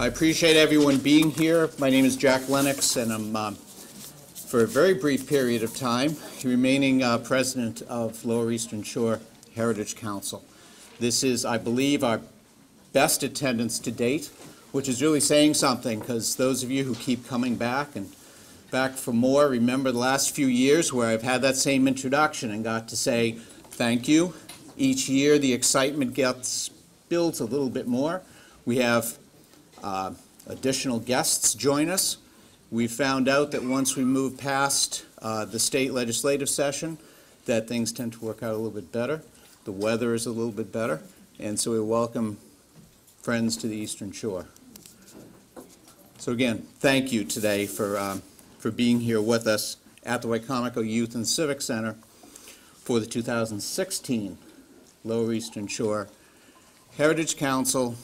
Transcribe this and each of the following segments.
I appreciate everyone being here. My name is Jack Lennox, and I'm, um, for a very brief period of time, the remaining uh, president of Lower Eastern Shore Heritage Council. This is, I believe, our best attendance to date, which is really saying something, because those of you who keep coming back and back for more, remember the last few years where I've had that same introduction and got to say thank you. Each year, the excitement gets builds a little bit more. We have uh, additional guests join us. We found out that once we move past uh, the state legislative session, that things tend to work out a little bit better. The weather is a little bit better, and so we welcome friends to the Eastern Shore. So again, thank you today for, um, for being here with us at the Wicomico Youth and Civic Center for the 2016 Lower Eastern Shore Heritage Council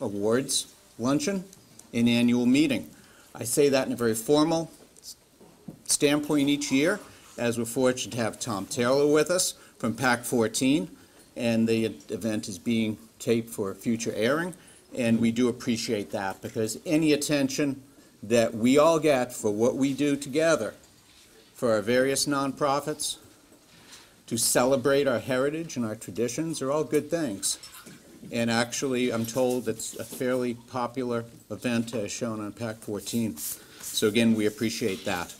Awards Luncheon and Annual Meeting. I say that in a very formal standpoint each year, as we're fortunate to have Tom Taylor with us from PAC 14, and the event is being taped for future airing, and we do appreciate that, because any attention that we all get for what we do together for our various nonprofits, to celebrate our heritage and our traditions are all good things. And actually, I'm told it's a fairly popular event as shown on PAC 14. So again, we appreciate that.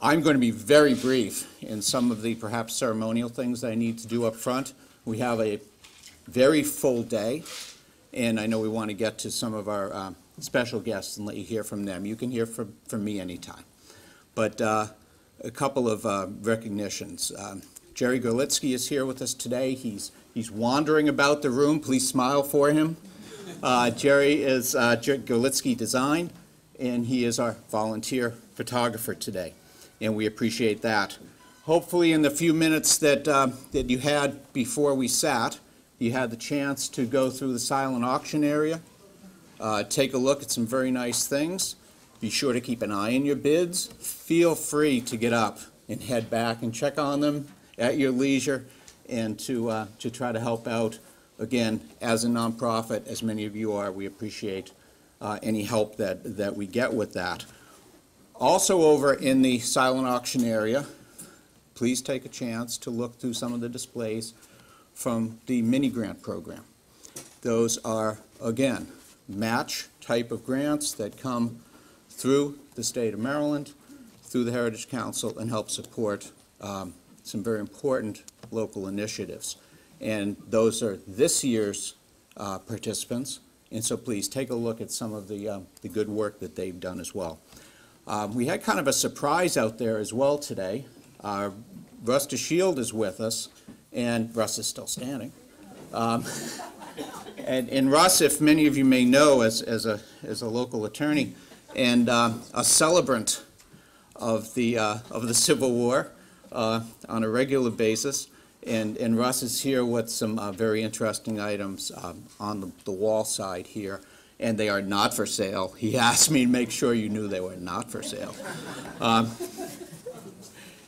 I'm going to be very brief in some of the perhaps ceremonial things that I need to do up front. We have a very full day, and I know we want to get to some of our uh, special guests and let you hear from them. You can hear from, from me anytime. But uh, a couple of uh, recognitions. Um, Jerry Gorlitsky is here with us today. He's, he's wandering about the room. Please smile for him. Uh, Jerry is uh, Gorlitsky Design, and he is our volunteer photographer today, and we appreciate that. Hopefully, in the few minutes that, uh, that you had before we sat, you had the chance to go through the silent auction area, uh, take a look at some very nice things. Be sure to keep an eye on your bids. Feel free to get up and head back and check on them at your leisure and to, uh, to try to help out. Again, as a nonprofit, as many of you are, we appreciate uh, any help that, that we get with that. Also over in the silent auction area, please take a chance to look through some of the displays from the mini grant program. Those are, again, match type of grants that come through the state of Maryland, through the Heritage Council, and help support um, some very important local initiatives. And those are this year's uh, participants. And so please take a look at some of the, uh, the good work that they've done as well. Um, we had kind of a surprise out there as well today. Uh, Russ DeShield is with us, and Russ is still standing. Um, and, and, Russ, if many of you may know, as, as, a, as a local attorney and um, a celebrant of the, uh, of the Civil War, on a regular basis. And, and Russ is here with some uh, very interesting items um, on the, the wall side here, and they are not for sale. He asked me to make sure you knew they were not for sale. Um,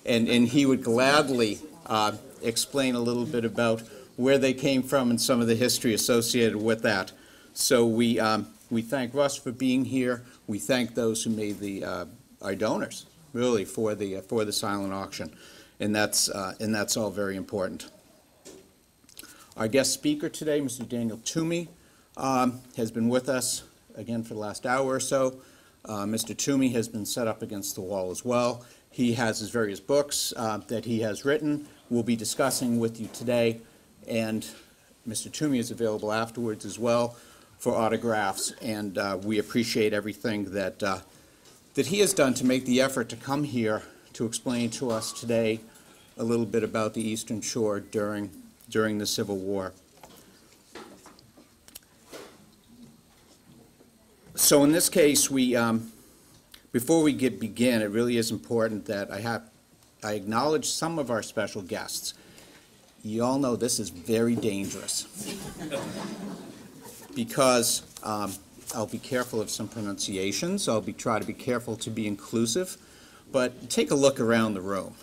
and, and he would gladly uh, explain a little bit about where they came from and some of the history associated with that. So we, um, we thank Russ for being here. We thank those who made the, uh, our donors, really, for the, uh, for the silent auction and that's, uh, and that's all very important. Our guest speaker today, Mr. Daniel Toomey, um, has been with us again for the last hour or so. Uh, Mr. Toomey has been set up against the wall as well. He has his various books uh, that he has written. We'll be discussing with you today, and Mr. Toomey is available afterwards as well for autographs, and uh, we appreciate everything that, uh, that he has done to make the effort to come here to explain to us today a little bit about the Eastern Shore during, during the Civil War. So in this case, we, um, before we get begin, it really is important that I have, I acknowledge some of our special guests. You all know this is very dangerous because um, I'll be careful of some pronunciations. I'll be try to be careful to be inclusive but take a look around the room.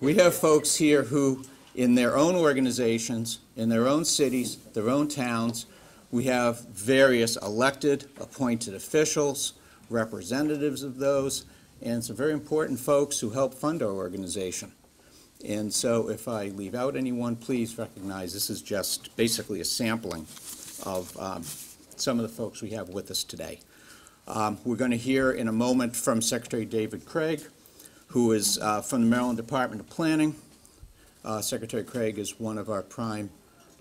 We have folks here who, in their own organizations, in their own cities, their own towns, We have various elected, appointed officials, representatives of those, and some very important folks who help fund our organization. And so if I leave out anyone, please recognize this is just basically a sampling of um, some of the folks we have with us today. Um, We're going to hear in a moment from Secretary David Craig, who is uh, from the Maryland Department of Planning. Uh, Secretary Craig is one of our prime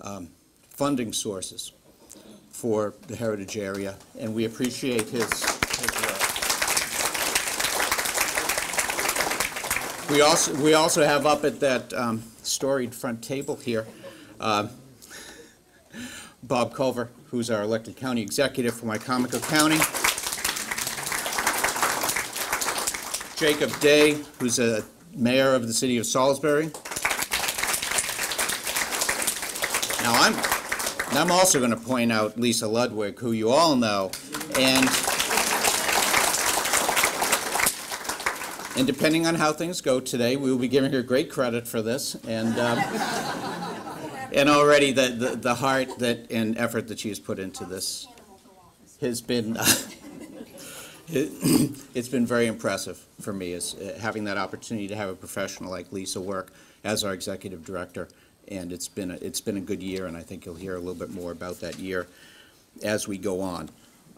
um, funding sources for the heritage area, and we appreciate his, his work. We also, we also have up at that um, storied front table here, um, Bob Culver, who's our elected county executive for Wicomico County. Jacob Day, who's a mayor of the city of Salisbury. Now, I'm, I'm also going to point out Lisa Ludwig, who you all know, and and depending on how things go today, we will be giving her great credit for this, and um, and already the, the the heart that and effort that she has put into this has been. it, it's been very impressive for me is uh, having that opportunity to have a professional like Lisa work as our executive director, and it's been a, it's been a good year, and I think you'll hear a little bit more about that year as we go on.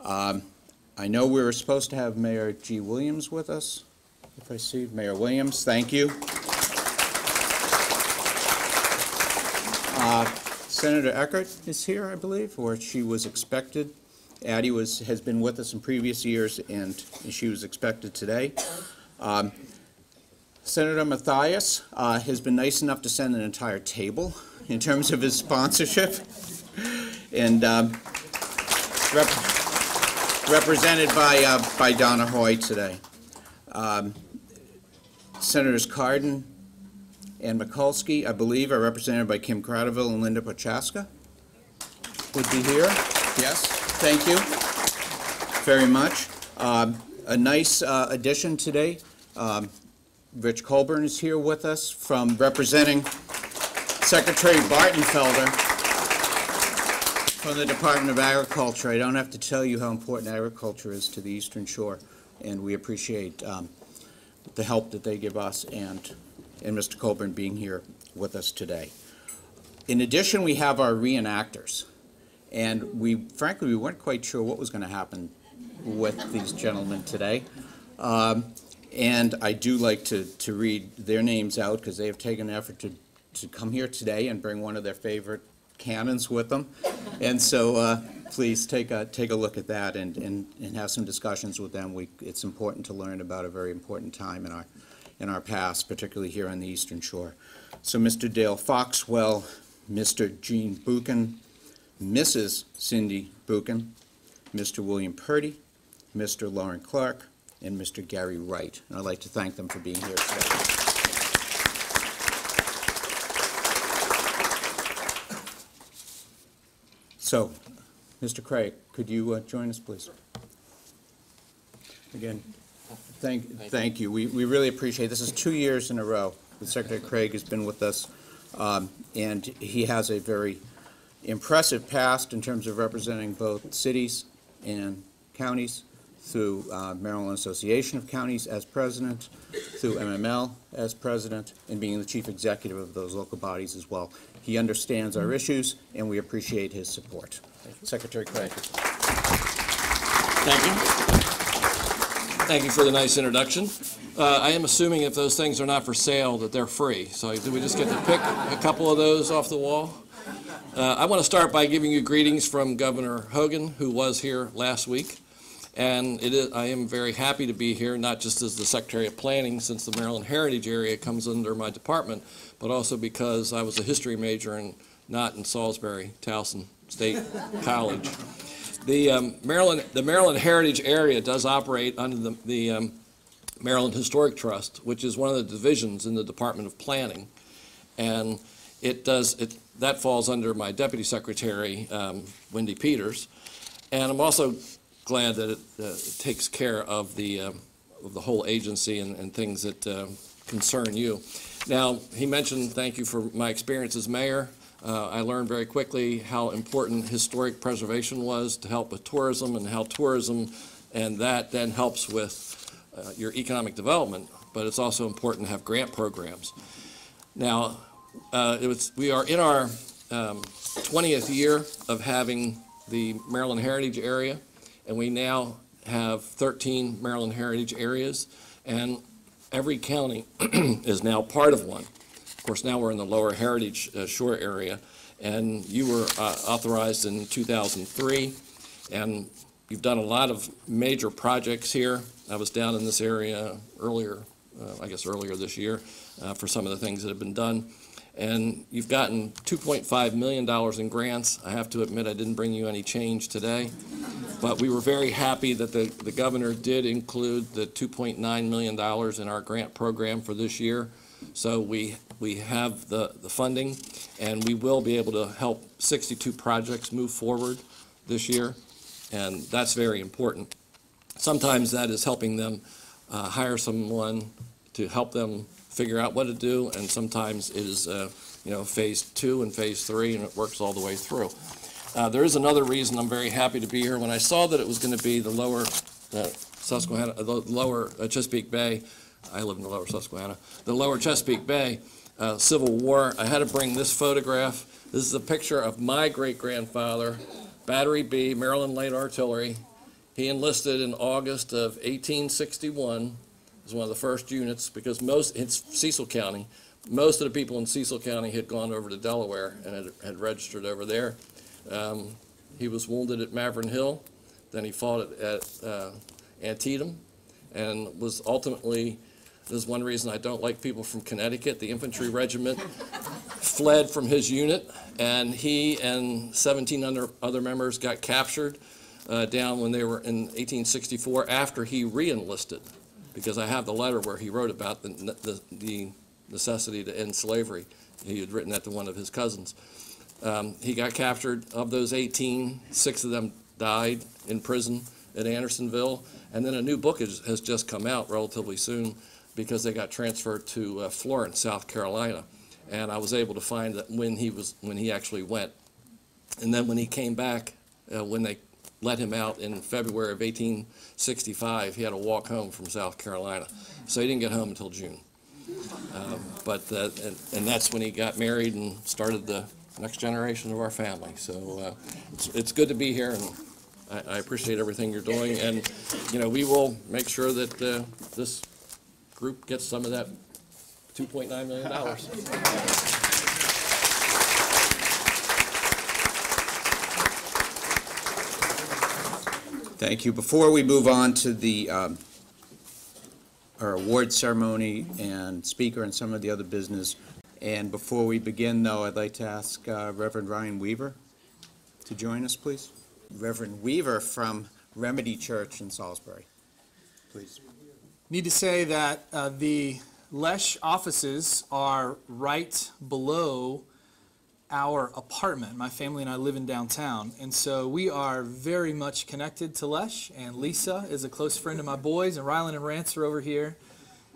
Um, I know we were supposed to have Mayor G. Williams with us. If I see Mayor Williams, thank you. Uh, Senator Eckardt is here, I believe, or she was expected. Addie was, has been with us in previous years, and she was expected today. Um, Senator Mathias uh, has been nice enough to send an entire table in terms of his sponsorship. And um, rep- represented by, uh, by Donna Hoy today. Um, Senators Cardin and Mikulski, I believe, are represented by Kim Cradaville and Linda Prochaska. Would be here. Yes, thank you very much. Um, A nice uh, addition today. Um, Rich Colburn is here with us from representing Secretary Bartenfelder from the Department of Agriculture. I don't have to tell you how important agriculture is to the Eastern Shore, and we appreciate um, the help that they give us and, and Mr. Colburn being here with us today. In addition, we have our reenactors, and we, frankly, we weren't quite sure what was going to happen with these gentlemen today. Um, And I do like to, to read their names out, because they have taken an effort to, to come here today and bring one of their favorite cannons with them. And so, uh, please take a, take a look at that and, and, and have some discussions with them. We, it's important to learn about a very important time in our, in our past, particularly here on the Eastern Shore. So Mr. Dale Foxwell, Mr. Gene Buchan, Mrs. Cindy Buchan, Mr. William Purdy, Mr. Lauren Clark, and Mr. Gary Wright. And I'd like to thank them for being here today. So, Mr. Craig, could you uh, join us, please? Again, thank, thank you. We, we really appreciate, this is two years in a row that Secretary Craig has been with us, um, and he has a very impressive past in terms of representing both cities and counties through uh, Maryland Association of Counties as president, through MML as president, and being the chief executive of those local bodies as well. He understands our issues, and we appreciate his support. Secretary Craig. Thank you. Thank you for the nice introduction. Uh, I am assuming if those things are not for sale, that they're free. So do we just get to pick a couple of those off the wall? Uh, I want to start by giving you greetings from Governor Hogan, who was here last week. And it is, I am very happy to be here, not just as the Secretary of Planning, since the Maryland Heritage Area comes under my department, but also because I was a history major and not in Salisbury, Towson State College. The um, Maryland, the Maryland Heritage Area does operate under the, the um, Maryland Historic Trust, which is one of the divisions in the Department of Planning. And it does, it, that falls under my Deputy Secretary, um, Wendy Peters. And I'm also glad that it, uh, takes care of the, um, of the whole agency and, and things that uh, concern you. Now, he mentioned, thank you for my experience as mayor. Uh, I learned very quickly how important historic preservation was to help with tourism and how tourism, and that then helps with uh, your economic development, but it's also important to have grant programs. Now, uh, it was, we are in our um, 20th year of having the Maryland Heritage Area, and we now have 13 Maryland Heritage Areas, and every county is now part of one. Of course, now we're in the Lower Heritage uh, Shore area, and you were uh, authorized in 2003, and you've done a lot of major projects here. I was down in this area earlier, uh, I guess earlier this year, uh, for some of the things that have been done. And you've gotten $2.5 million in grants. I have to admit, I didn't bring you any change today. But we were very happy that the, the governor did include the $2.9 million in our grant program for this year. So we, we have the, the funding, and we will be able to help 62 projects move forward this year, and that's very important. Sometimes that is helping them uh, hire someone to help them figure out what to do, and sometimes it is, uh, you know, phase two and phase three, and it works all the way through. Uh, There is another reason I'm very happy to be here. When I saw that it was going to be the lower uh, Susquehanna, the lower uh, Chesapeake Bay, I live in the lower Susquehanna, the lower Chesapeake Bay uh, Civil War, I had to bring this photograph. This is a picture of my great-grandfather, Battery B, Maryland Light Artillery. He enlisted in August of 1861 as one of the first units because most, it's Cecil County, most of the people in Cecil County had gone over to Delaware and had, had registered over there. Um, He was wounded at Malvern Hill, then he fought at, at uh, Antietam, and was ultimately, this is one reason I don't like people from Connecticut, the infantry regiment fled from his unit, and he and 17 other, other members got captured uh, down when they were in 1864 after he re-enlisted, because I have the letter where he wrote about the, the, the necessity to end slavery. He had written that to one of his cousins. Um, He got captured. Of those 18, six of them died in prison at Andersonville. And then a new book has, has just come out relatively soon because they got transferred to uh, Florence, South Carolina. And I was able to find that when he was, when he actually went. And then when he came back, uh, when they let him out in February of 1865, he had to walk home from South Carolina. So he didn't get home until June. Um, But, uh, and, and that's when he got married and started the next generation of our family. So uh, it's, it's good to be here, and I, I appreciate everything you're doing. And, you know, we will make sure that uh, this group gets some of that $2.9 million. Thank you. Before we move on to the, um, our award ceremony and speaker and some of the other business, and before we begin, though, I'd like to ask uh, Reverend Ryan Weaver to join us, please. Reverend Weaver from Remedy Church in Salisbury, please. Need to say that uh, the Lesh offices are right below our apartment. My family and I live in downtown, and so we are very much connected to Lesh. And Lisa is a close friend of my boys, and Rylan and Rance are over here.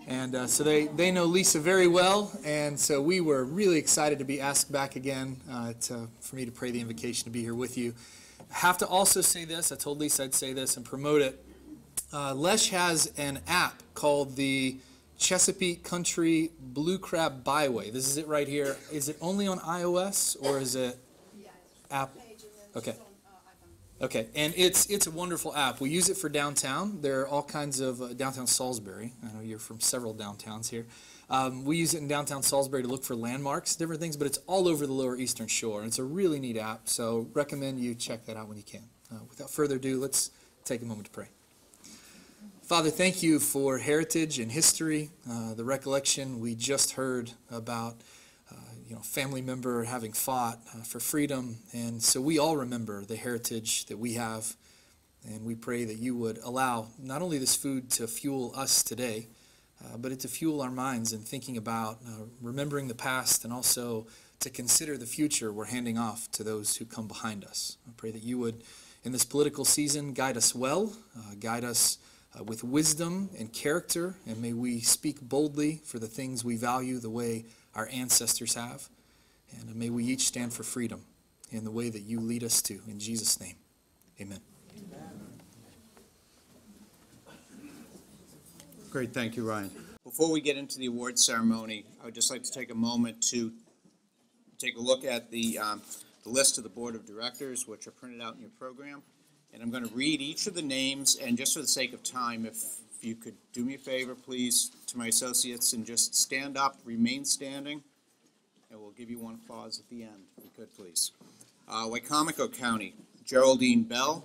And uh, so they, they know Lisa very well, and so we were really excited to be asked back again uh, to, for me to pray the invocation to be here with you. I have to also say this, I told Lisa I'd say this and promote it. Uh, Lesh has an app called the Chesapeake Country Blue Crab Byway. This is it right here. Is it only on iOS or is it app? Okay. Okay, and it's it's a wonderful app. We use it for downtown. There are all kinds of uh, downtown Salisbury. I know you're from several downtowns here. Um, we use it in downtown Salisbury to look for landmarks, different things, but it's all over the Lower Eastern Shore. And it's a really neat app. So recommend you check that out when you can. Uh, without further ado, let's take a moment to pray. Father, thank you for heritage and history, uh, the recollection we just heard about, uh, you know, family member having fought uh, for freedom, and so we all remember the heritage that we have, and we pray that you would allow not only this food to fuel us today, uh, but it to fuel our minds in thinking about uh, remembering the past and also to consider the future we're handing off to those who come behind us. I pray that you would, in this political season, guide us well, uh, guide us uh, with wisdom and character, and may we speak boldly for the things we value the way our ancestors have. And may we each stand for freedom in the way that you lead us to. In Jesus' name, amen. Great, thank you, Ryan. Before we get into the award ceremony, I would just like to take a moment to take a look at the, um, the list of the Board of Directors, which are printed out in your program. And I'm going to read each of the names, and just for the sake of time, if if you could do me a favor, please, to my associates, and just stand up, remain standing, and we'll give you one applause at the end, if you could, please. Uh, Wicomico County, Geraldine Bell,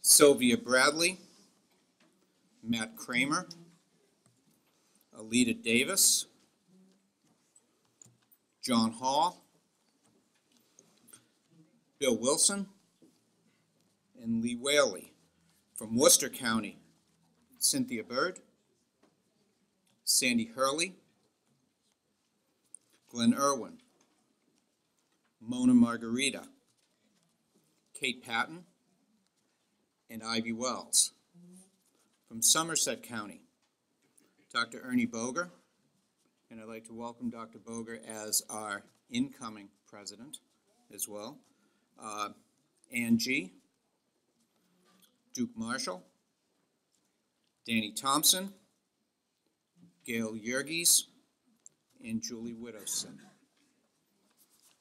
Sylvia Bradley, Matt Kramer, Alita Davis, John Hall, Bill Wilson, and Lee Whaley. From Worcester County, Cynthia Bird, Sandy Hurley, Glenn Irwin, Mona Margarita, Kate Patton, and Ivy Wells. From Somerset County, Dr. Ernie Boger, and I'd like to welcome Dr. Boger as our incoming president as well. Uh, G., Duke Marshall, Danny Thompson, Gail Yerges, and Julie Widowson.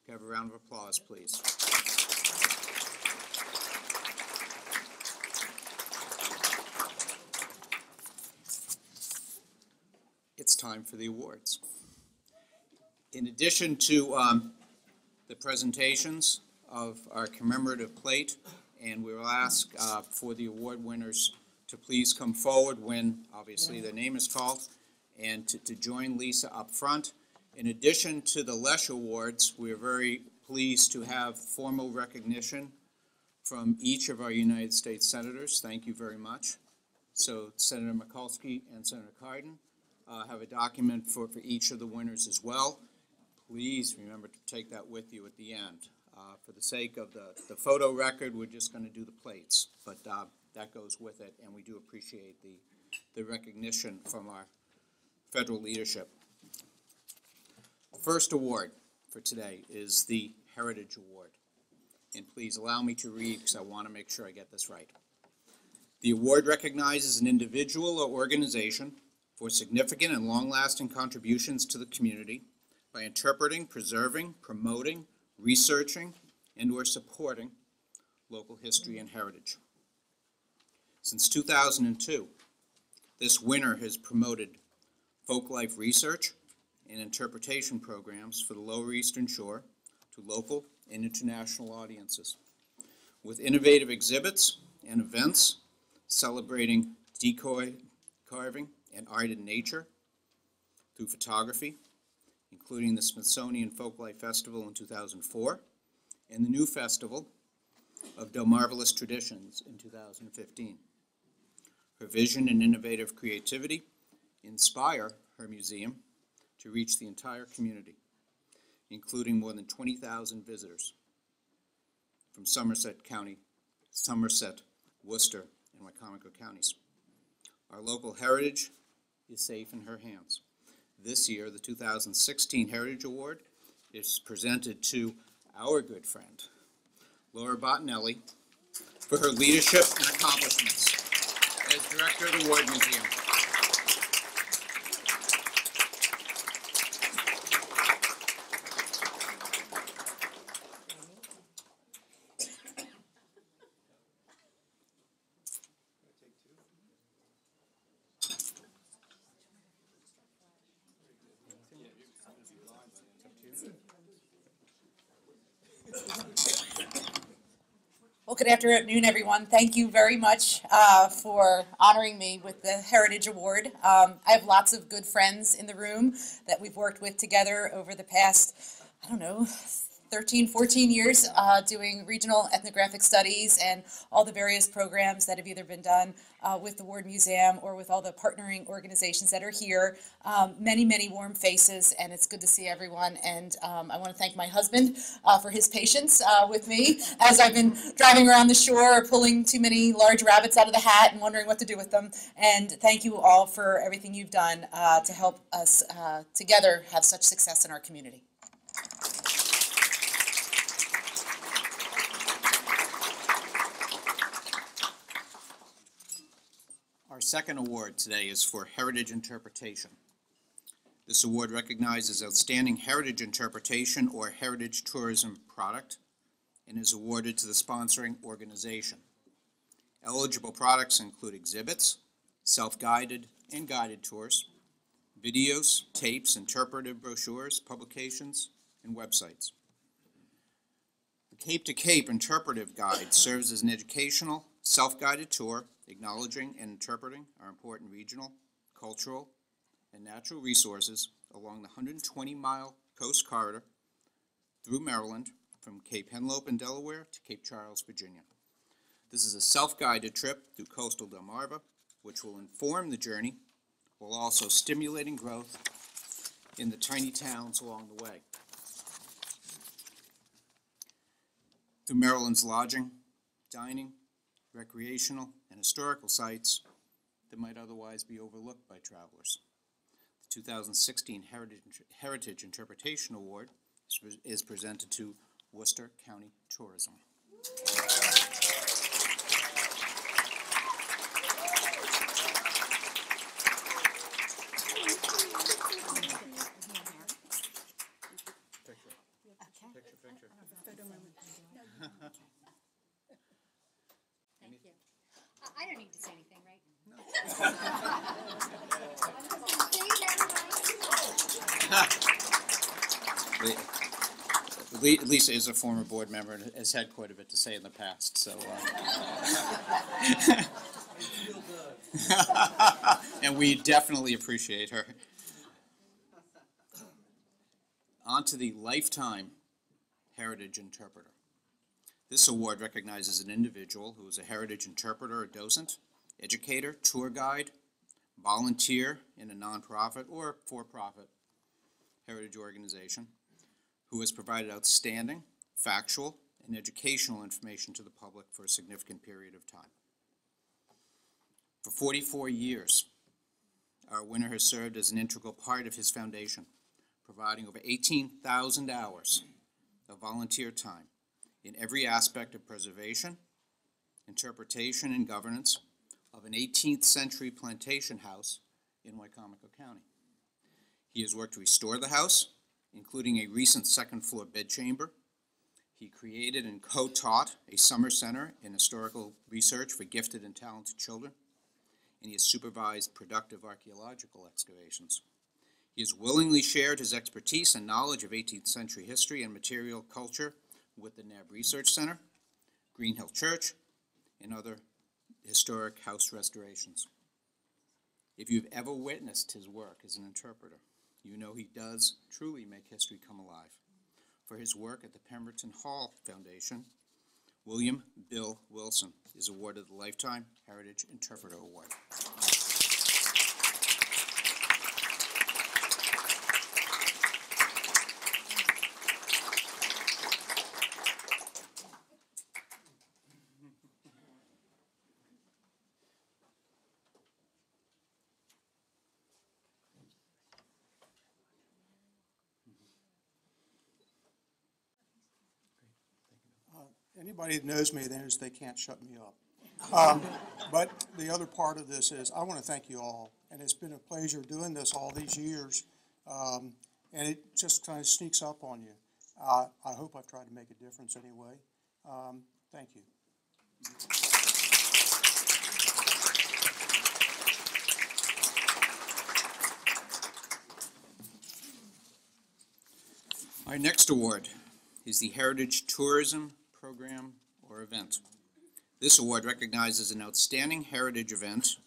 Have a round of applause, please. It's time for the awards. In addition to um, the presentations of our commemorative plate, and we will ask uh, for the award winners to please come forward when, obviously, their name is called, and to, to join Lisa up front. In addition to the Lesh Awards, we are very pleased to have formal recognition from each of our United States senators. Thank you very much. So Senator Mikulski and Senator Cardin uh, have a document for, for each of the winners as well. Please remember to take that with you at the end. Uh, For the sake of the, the photo record, we're just going to do the plates, but uh, that goes with it, and we do appreciate the, the recognition from our federal leadership. First award for today is the Heritage Award. And please allow me to read, because I want to make sure I get this right. The award recognizes an individual or organization for significant and long-lasting contributions to the community by interpreting, preserving, promoting, researching, and/or supporting local history and heritage. Since 2002, this winner has promoted folk life research and interpretation programs for the Lower Eastern Shore to local and international audiences, with innovative exhibits and events celebrating decoy carving and art in nature through photography, including the Smithsonian Folklife Festival in 2004 and the new festival of Delmarvelous Traditions in 2015. Her vision and innovative creativity inspire her museum to reach the entire community, including more than 20,000 visitors from Somerset County, Somerset, Worcester, and Wicomico counties. Our local heritage is safe in her hands. This year, the 2016 Heritage Award is presented to our good friend, Lora Bottinelli, for her leadership and accomplishments as Director of the Ward Museum. Good afternoon, everyone. Thank you very much uh, for honoring me with the Heritage Award. Um, I have lots of good friends in the room that we've worked with together over the past, I don't know, 13, 14 years uh, doing regional ethnographic studies and all the various programs that have either been done uh, with the Ward Museum or with all the partnering organizations that are here. Um, many, many warm faces, and it's good to see everyone. And um, I want to thank my husband uh, for his patience uh, with me as I've been driving around the shore, pulling too many large rabbits out of the hat and wondering what to do with them. And thank you all for everything you've done uh, to help us uh, together have such success in our community. Second award today is for Heritage Interpretation. This award recognizes outstanding heritage interpretation or heritage tourism product and is awarded to the sponsoring organization. Eligible products include exhibits, self-guided and guided tours, videos, tapes, interpretive brochures, publications, and websites. The Cape to Cape Interpretive Guide serves as an educational, self-guided tour acknowledging and interpreting our important regional, cultural, and natural resources along the 120-mile coast corridor through Maryland from Cape Henlopen in Delaware to Cape Charles, Virginia. This is a self-guided trip through coastal Delmarva, which will inform the journey while also stimulating growth in the tiny towns along the way. Through Maryland's lodging, dining, recreational, and historical sites that might otherwise be overlooked by travelers. The 2016 Heritage, Heritage Interpretation Award is is presented to Worcester County Tourism. Thank you. I, I don't need to say anything, right? Le- Lisa is a former board member and has had quite a bit to say in the past, so. uh, And we definitely appreciate her. On to the Lifetime Heritage Interpreter. This award recognizes an individual who is a heritage interpreter or docent, educator, tour guide, volunteer in a nonprofit or for-profit heritage organization who has provided outstanding, factual, and educational information to the public for a significant period of time. For 44 years, our winner has served as an integral part of his foundation, providing over 18,000 hours of volunteer time in every aspect of preservation, interpretation, and governance of an 18th century plantation house in Wicomico County. He has worked to restore the house, including a recent second floor bedchamber. He created and co taught a summer center in historical research for gifted and talented children, and he has supervised productive archaeological excavations. He has willingly shared his expertise and knowledge of 18th century history and material culture with the Nabb Research Center, Green Hill Church, and other historic house restorations. If you've ever witnessed his work as an interpreter, you know he does truly make history come alive. For his work at the Pemberton Hall Foundation, William Bill Wilson is awarded the Lifetime Heritage Interpreter Award. Anybody that knows me knows they can't shut me up. Um, But the other part of this is, I want to thank you all, and it's been a pleasure doing this all these years. um, And it just kind of sneaks up on you. Uh, I hope I've tried to make a difference anyway. Um, Thank you. Our next award is the Heritage Tourism Program or Event. This award recognizes an outstanding heritage event,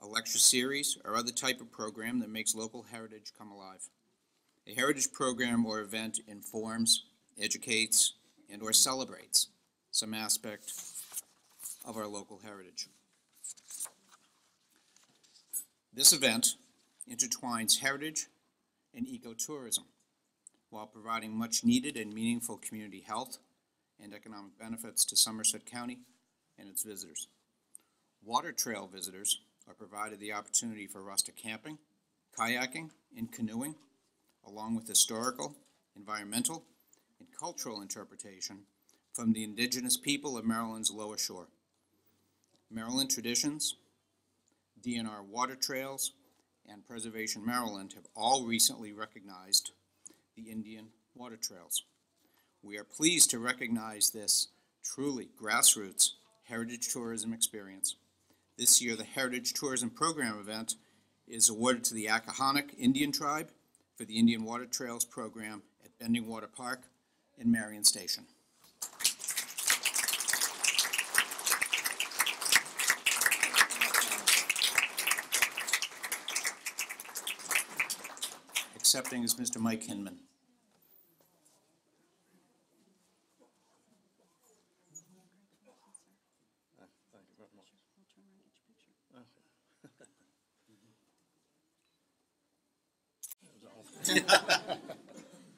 a lecture series, or other type of program that makes local heritage come alive. A heritage program or event informs, educates, and/or celebrates some aspect of our local heritage. This event intertwines heritage and ecotourism while providing much-needed and meaningful community health and economic benefits to Somerset County and its visitors. Water trail visitors are provided the opportunity for rustic camping, kayaking, and canoeing, along with historical, environmental, and cultural interpretation from the indigenous people of Maryland's lower shore. Maryland traditions, DNR Water Trails, and Preservation Maryland have all recently recognized the Indian Water Trails. We are pleased to recognize this truly grassroots heritage tourism experience. This year, the Heritage Tourism Program event is awarded to the Accohannock Indian Tribe for the Indian Water Trails Program at Bending Water Park in Marion Station. Accepting is Mr. Mike Hinman.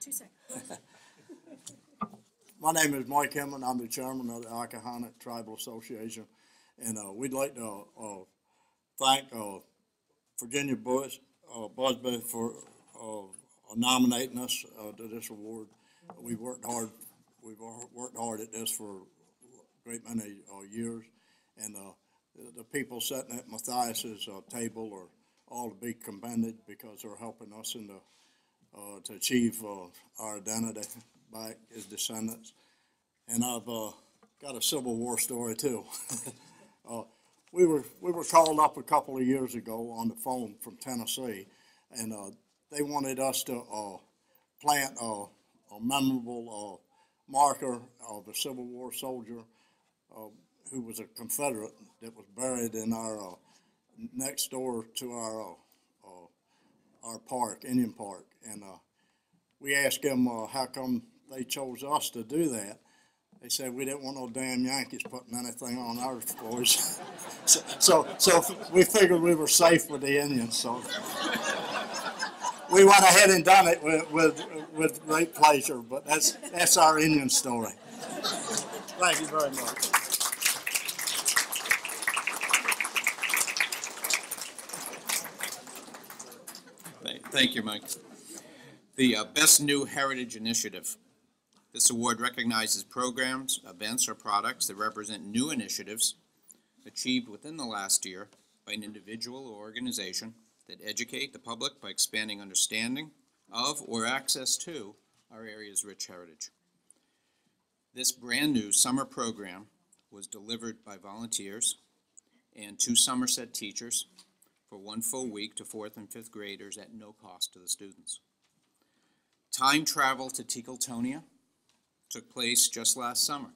Two seconds. My name is Mike Hinman. I'm the chairman of the Accohannock Tribal Association. And uh, we'd like to uh, thank uh, Virginia Bush, uh, Busby for uh, nominating us to this award. We've worked hard, we've worked hard at this for a great many years. And the- people sitting at Mathias's table are all to be commended because they're helping us in the, to achieve our identity back as descendants. And I've uh, got a Civil War story too. uh, we were we were called up a couple of years ago on the phone from Tennessee, and uh, they wanted us to uh, plant a, a memorable uh, marker of a Civil War soldier uh, who was a Confederate that was buried in our next door to our our park, Indian Park, and we asked them how come they chose us to do that. They said we didn't want no damn Yankees putting anything on our floors. so, so, so we figured we were safe with the Indians. So we went ahead and done it with, with, with great pleasure. But that's that's our Indian story. Thank you very much. Thank- Thank you, Mike. The uh, Best New Heritage Initiative. This award recognizes programs, events, or products that represent new initiatives achieved within the last year by an individual or organization that educate the public by expanding understanding of or access to our area's rich heritage. This brand-new summer program was delivered by volunteers and two Somerset teachers for one full week to fourth and fifth graders at no cost to the students. Time travel to Teagletonia took place just last summer,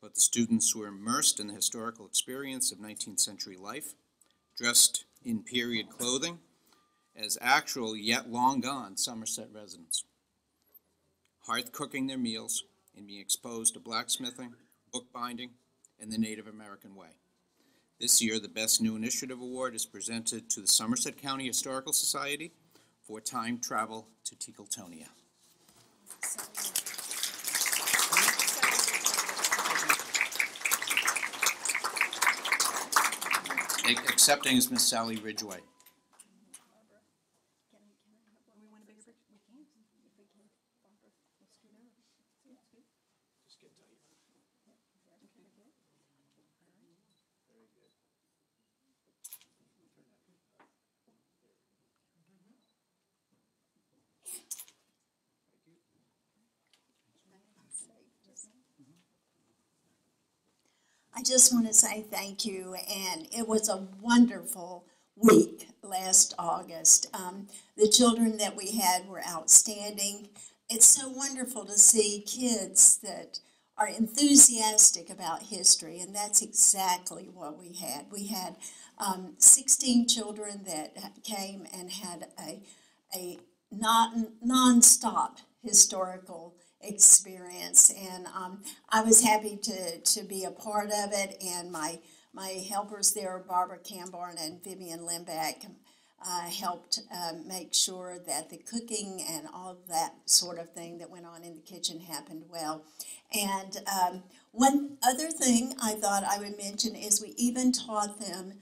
but the students were immersed in the historical experience of 19th century life, dressed in period clothing as actual yet long gone Somerset residents. Hearth cooking their meals and being exposed to blacksmithing, bookbinding, and the Native American way. This year, the Best New Initiative Award is presented to the Somerset County Historical Society for time travel to Teagletonia. Accepting is Miss Sally Ridgway. I just want to say thank you, and it was a wonderful week last August. Um, the children that we had were outstanding. It's so wonderful to see kids that are enthusiastic about history, and that's exactly what we had. We had um, 16 children that came and had a, a non nonstop historical experience, and um, I was happy to, to be a part of it. And my my helpers there, Barbara Camborn and Vivian Limbeck, uh, helped um, make sure that the cooking and all that sort of thing that went on in the kitchen happened well. And um, one other thing I thought I would mention is we even taught them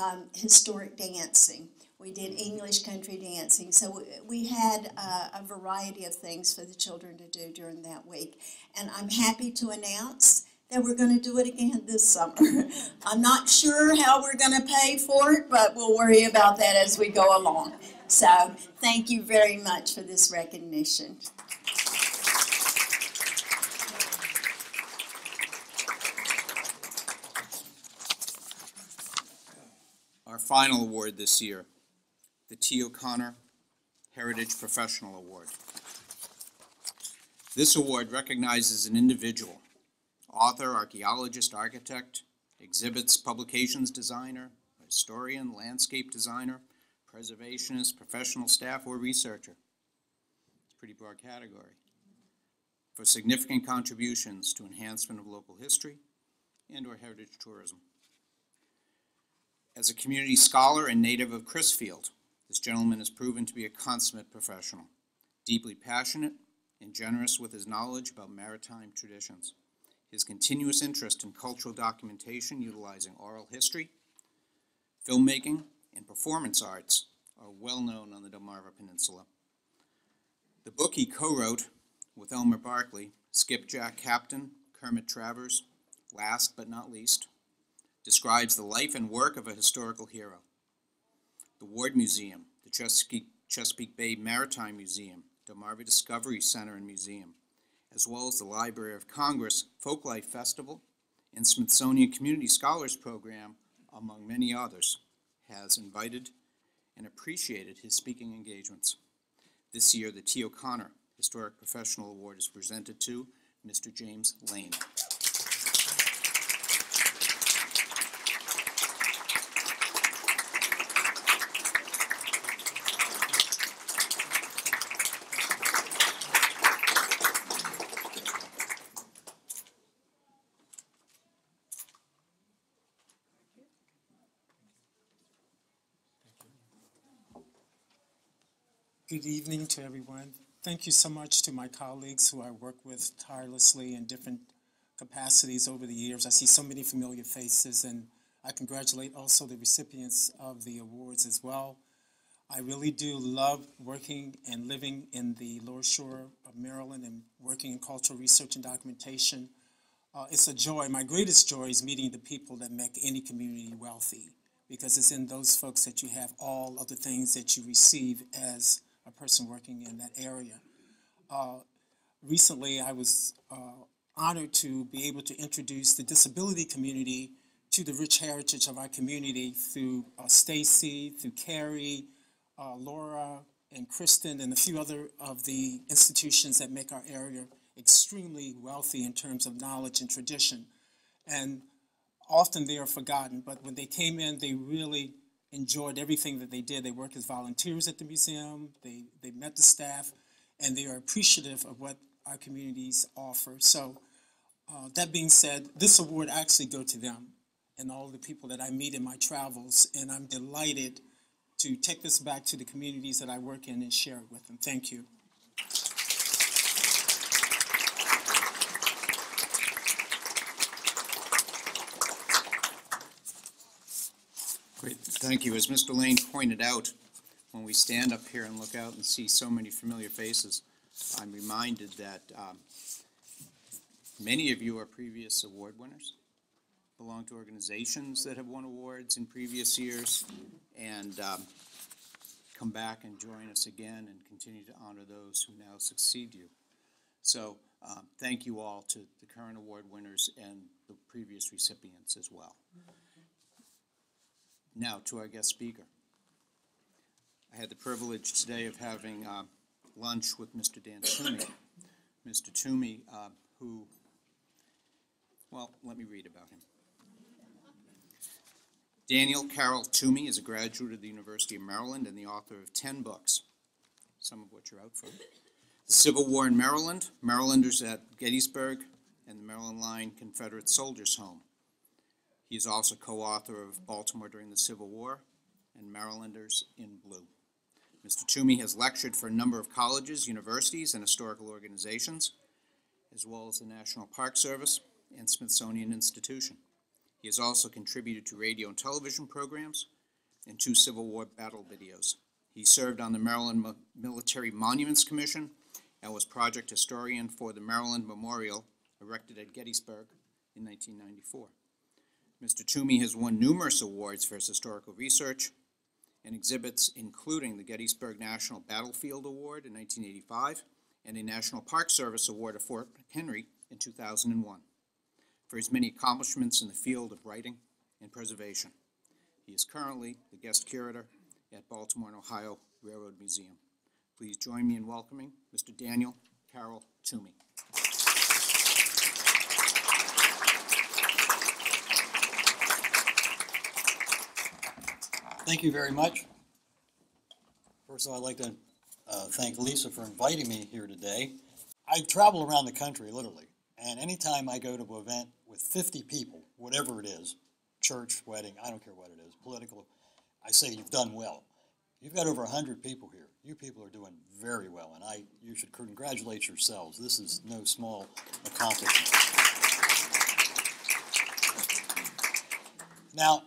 um, historic dancing. We did English country dancing. So we- had uh, a variety of things for the children to do during that week. And I'm happy to announce that we're gonna do it again this summer. I'm not sure how we're gonna pay for it, but we'll worry about that as we go along. So, thank you very much for this recognition. Our final award this year, the T. O'Connor Heritage Professional Award. This award recognizes an individual, author, archaeologist, architect, exhibits, publications designer, historian, landscape designer, preservationist, professional staff, or researcher. It's a pretty broad category. For significant contributions to enhancement of local history and/or heritage tourism. As a community scholar and native of Crisfield, this gentleman has proven to be a consummate professional, deeply passionate and generous with his knowledge about maritime traditions. His continuous interest in cultural documentation utilizing oral history, filmmaking, and performance arts are well known on the Delmarva Peninsula. The book he co-wrote with Elmer Barkley, Skipjack Captain, Kermit Travers, last but not least, describes the life and work of a historical hero. The Ward Museum, the Chesapeake, Chesapeake Bay Maritime Museum, the Delmarva Discovery Center and Museum, as well as the Library of Congress Folklife Festival and Smithsonian Community Scholars Program, among many others, has invited and appreciated his speaking engagements. This year, the T. O'Connor Historic Professional Award is presented to Mr. James Lane. Good evening to everyone. Thank you so much to my colleagues who I work with tirelessly in different capacities over the years. I see so many familiar faces, and I congratulate also the recipients of the awards as well. I really do love working and living in the Lower Shore of Maryland and working in cultural research and documentation. Uh, it's a joy. My greatest joy is meeting the people that make any community wealthy because it's in those folks that you have all of the things that you receive as a person working in that area. Uh, recently, I was uh, honored to be able to introduce the disability community to the rich heritage of our community through uh, Stacy, through Carrie, uh, Lora, and Kristen, and a few other of the institutions that make our area extremely wealthy in terms of knowledge and tradition. And often they are forgotten, but when they came in, they really enjoyed everything that they did. They worked as volunteers at the museum, they, they met the staff, and they are appreciative of what our communities offer. So, uh, that being said, this award actually go to them and all the people that I meet in my travels, and I'm delighted to take this back to the communities that I work in and share it with them. Thank you. Great, thank you. As Mr. Lane pointed out, when we stand up here and look out and see so many familiar faces, I'm reminded that um, many of you are previous award winners, belong to organizations that have won awards in previous years, and um, come back and join us again and continue to honor those who now succeed you. So, um, thank you all to the current award winners and the previous recipients as well. Now to our guest speaker. I had the privilege today of having uh, lunch with Mr. Dan Toomey. Mr. Toomey, uh, who, well, let me read about him. Daniel Carroll Toomey is a graduate of the University of Maryland and the author of 10 books, some of which are out front. The Civil War in Maryland, Marylanders at Gettysburg, and the Maryland Line Confederate Soldiers Home. He is also co-author of Baltimore During the Civil War and Marylanders in Blue. Mr. Toomey has lectured for a number of colleges, universities, and historical organizations, as well as the National Park Service and Smithsonian Institution. He has also contributed to radio and television programs and two Civil War battle videos. He served on the Maryland Mo- Military Monuments Commission and was project historian for the Maryland Memorial erected at Gettysburg in 1994. Mr. Toomey has won numerous awards for his historical research and exhibits, including the Gettysburg National Battlefield Award in 1985 and a National Park Service Award at Fort McHenry in 2001 for his many accomplishments in the field of writing and preservation. He is currently the guest curator at Baltimore and Ohio Railroad Museum. Please join me in welcoming Mr. Daniel Carroll Toomey. Thank you very much. First of all, I'd like to uh, thank Lisa for inviting me here today. I travel around the country, literally, and anytime I go to an event with 50 people, whatever it is, church, wedding, I don't care what it is, political, I say you've done well. You've got over 100 people here. You people are doing very well, and I, you should congratulate yourselves. This is no small accomplishment. Now,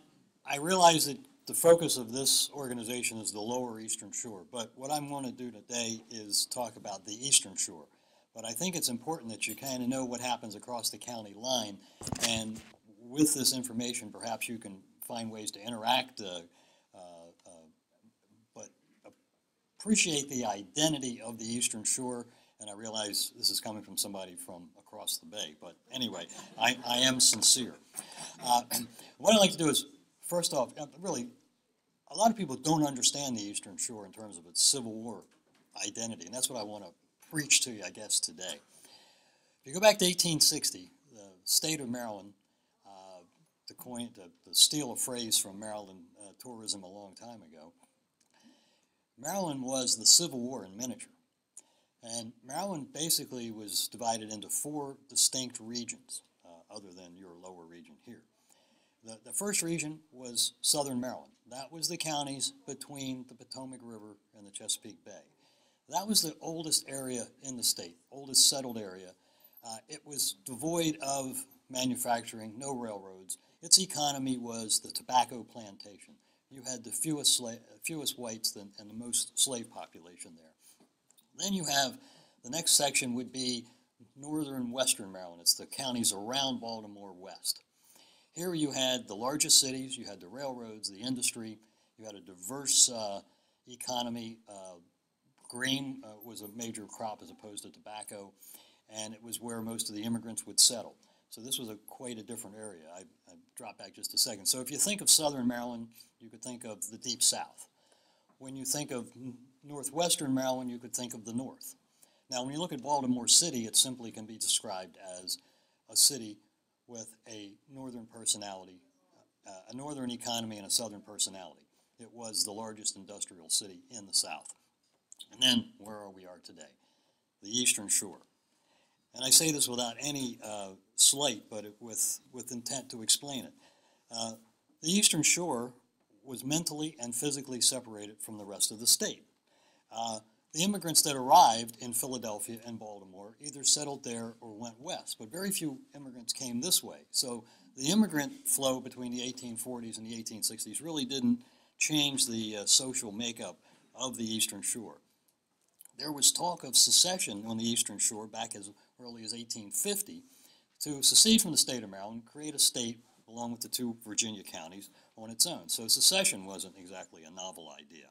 I realize that the focus of this organization is the Lower Eastern Shore, but what I'm going to do today is talk about the Eastern Shore. But I think it's important that you kind of know what happens across the county line, and with this information, perhaps you can find ways to interact, uh, uh, uh, but appreciate the identity of the Eastern Shore. And I realize this is coming from somebody from across the bay, but anyway, I, I am sincere. Uh, what I'd like to do is, first off, uh, really, a lot of people don't understand the Eastern Shore in terms of its Civil War identity, and that's what I want to preach to you, I guess, today. If you go back to 1860, the state of Maryland, uh, to coin, to, to steal a phrase from Maryland uh, tourism a long time ago, Maryland was the Civil War in miniature. And Maryland basically was divided into four distinct regions, uh, other than your lower. The, the first region was southern Maryland. That was the counties between the Potomac River and the Chesapeake Bay. That was the oldest area in the state, oldest settled area. Uh, it was devoid of manufacturing, no railroads. Its economy was the tobacco plantation. You had the fewest, sla- fewest whites than, and the most slave population there. Then you have the next section would be northern western Maryland. It's the counties around Baltimore West. Here you had the largest cities, you had the railroads, the industry, you had a diverse uh, economy. Uh, grain uh, was a major crop as opposed to tobacco, and it was where most of the immigrants would settle. So this was a quite a different area. I, I drop back just a second. So if you think of southern Maryland, you could think of the deep south. When you think of northwestern Maryland, you could think of the north. Now, when you look at Baltimore City, it simply can be described as a city with a northern personality, uh, a northern economy and a southern personality. It was the largest industrial city in the South. And then where are we are today? The Eastern Shore. And I say this without any uh, slight, but it, with, with intent to explain it. Uh, the Eastern Shore was mentally and physically separated from the rest of the state. Uh, the immigrants that arrived in Philadelphia and Baltimore either settled there or went west, but very few immigrants came this way. So the immigrant flow between the 1840s and the 1860s really didn't change the uh, social makeup of the Eastern Shore. There was talk of secession on the Eastern Shore back as early as 1850 to secede from the state of Maryland, create a state along with the two Virginia counties on its own. So secession wasn't exactly a novel idea.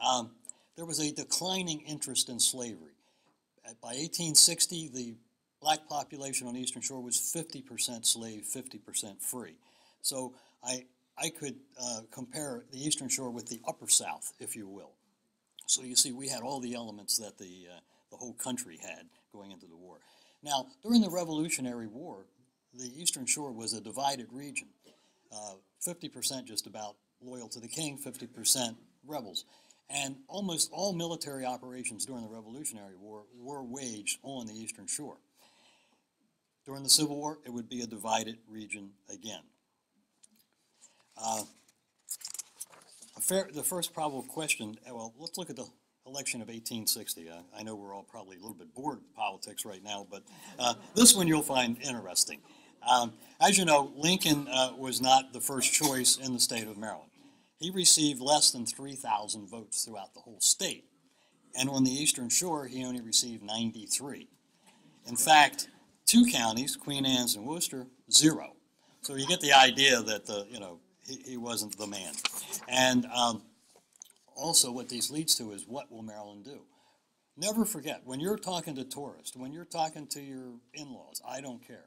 Um, there was a declining interest in slavery. By 1860, the black population on the Eastern Shore was 50% slave, 50% free. So I, I could uh, compare the Eastern Shore with the Upper South, if you will. So you see, we had all the elements that the, uh, the whole country had going into the war. Now, during the Revolutionary War, the Eastern Shore was a divided region. Uh, 50% just about loyal to the king, 50% rebels. And almost all military operations during the Revolutionary War were waged on the Eastern Shore. During the Civil War, it would be a divided region again. Uh, fair, the first probable question, well, let's look at the election of 1860. Uh, I know we're all probably a little bit bored of politics right now, but uh, this one you'll find interesting. Um, as you know, Lincoln uh, was not the first choice in the state of Maryland. He received less than 3,000 votes throughout the whole state. And on the Eastern Shore, he only received 93. In fact, two counties, Queen Anne's and Worcester, zero. So you get the idea that the, you know, he, he wasn't the man. And um, also what this leads to is what will Maryland do? Never forget, when you're talking to tourists, when you're talking to your in-laws, I don't care.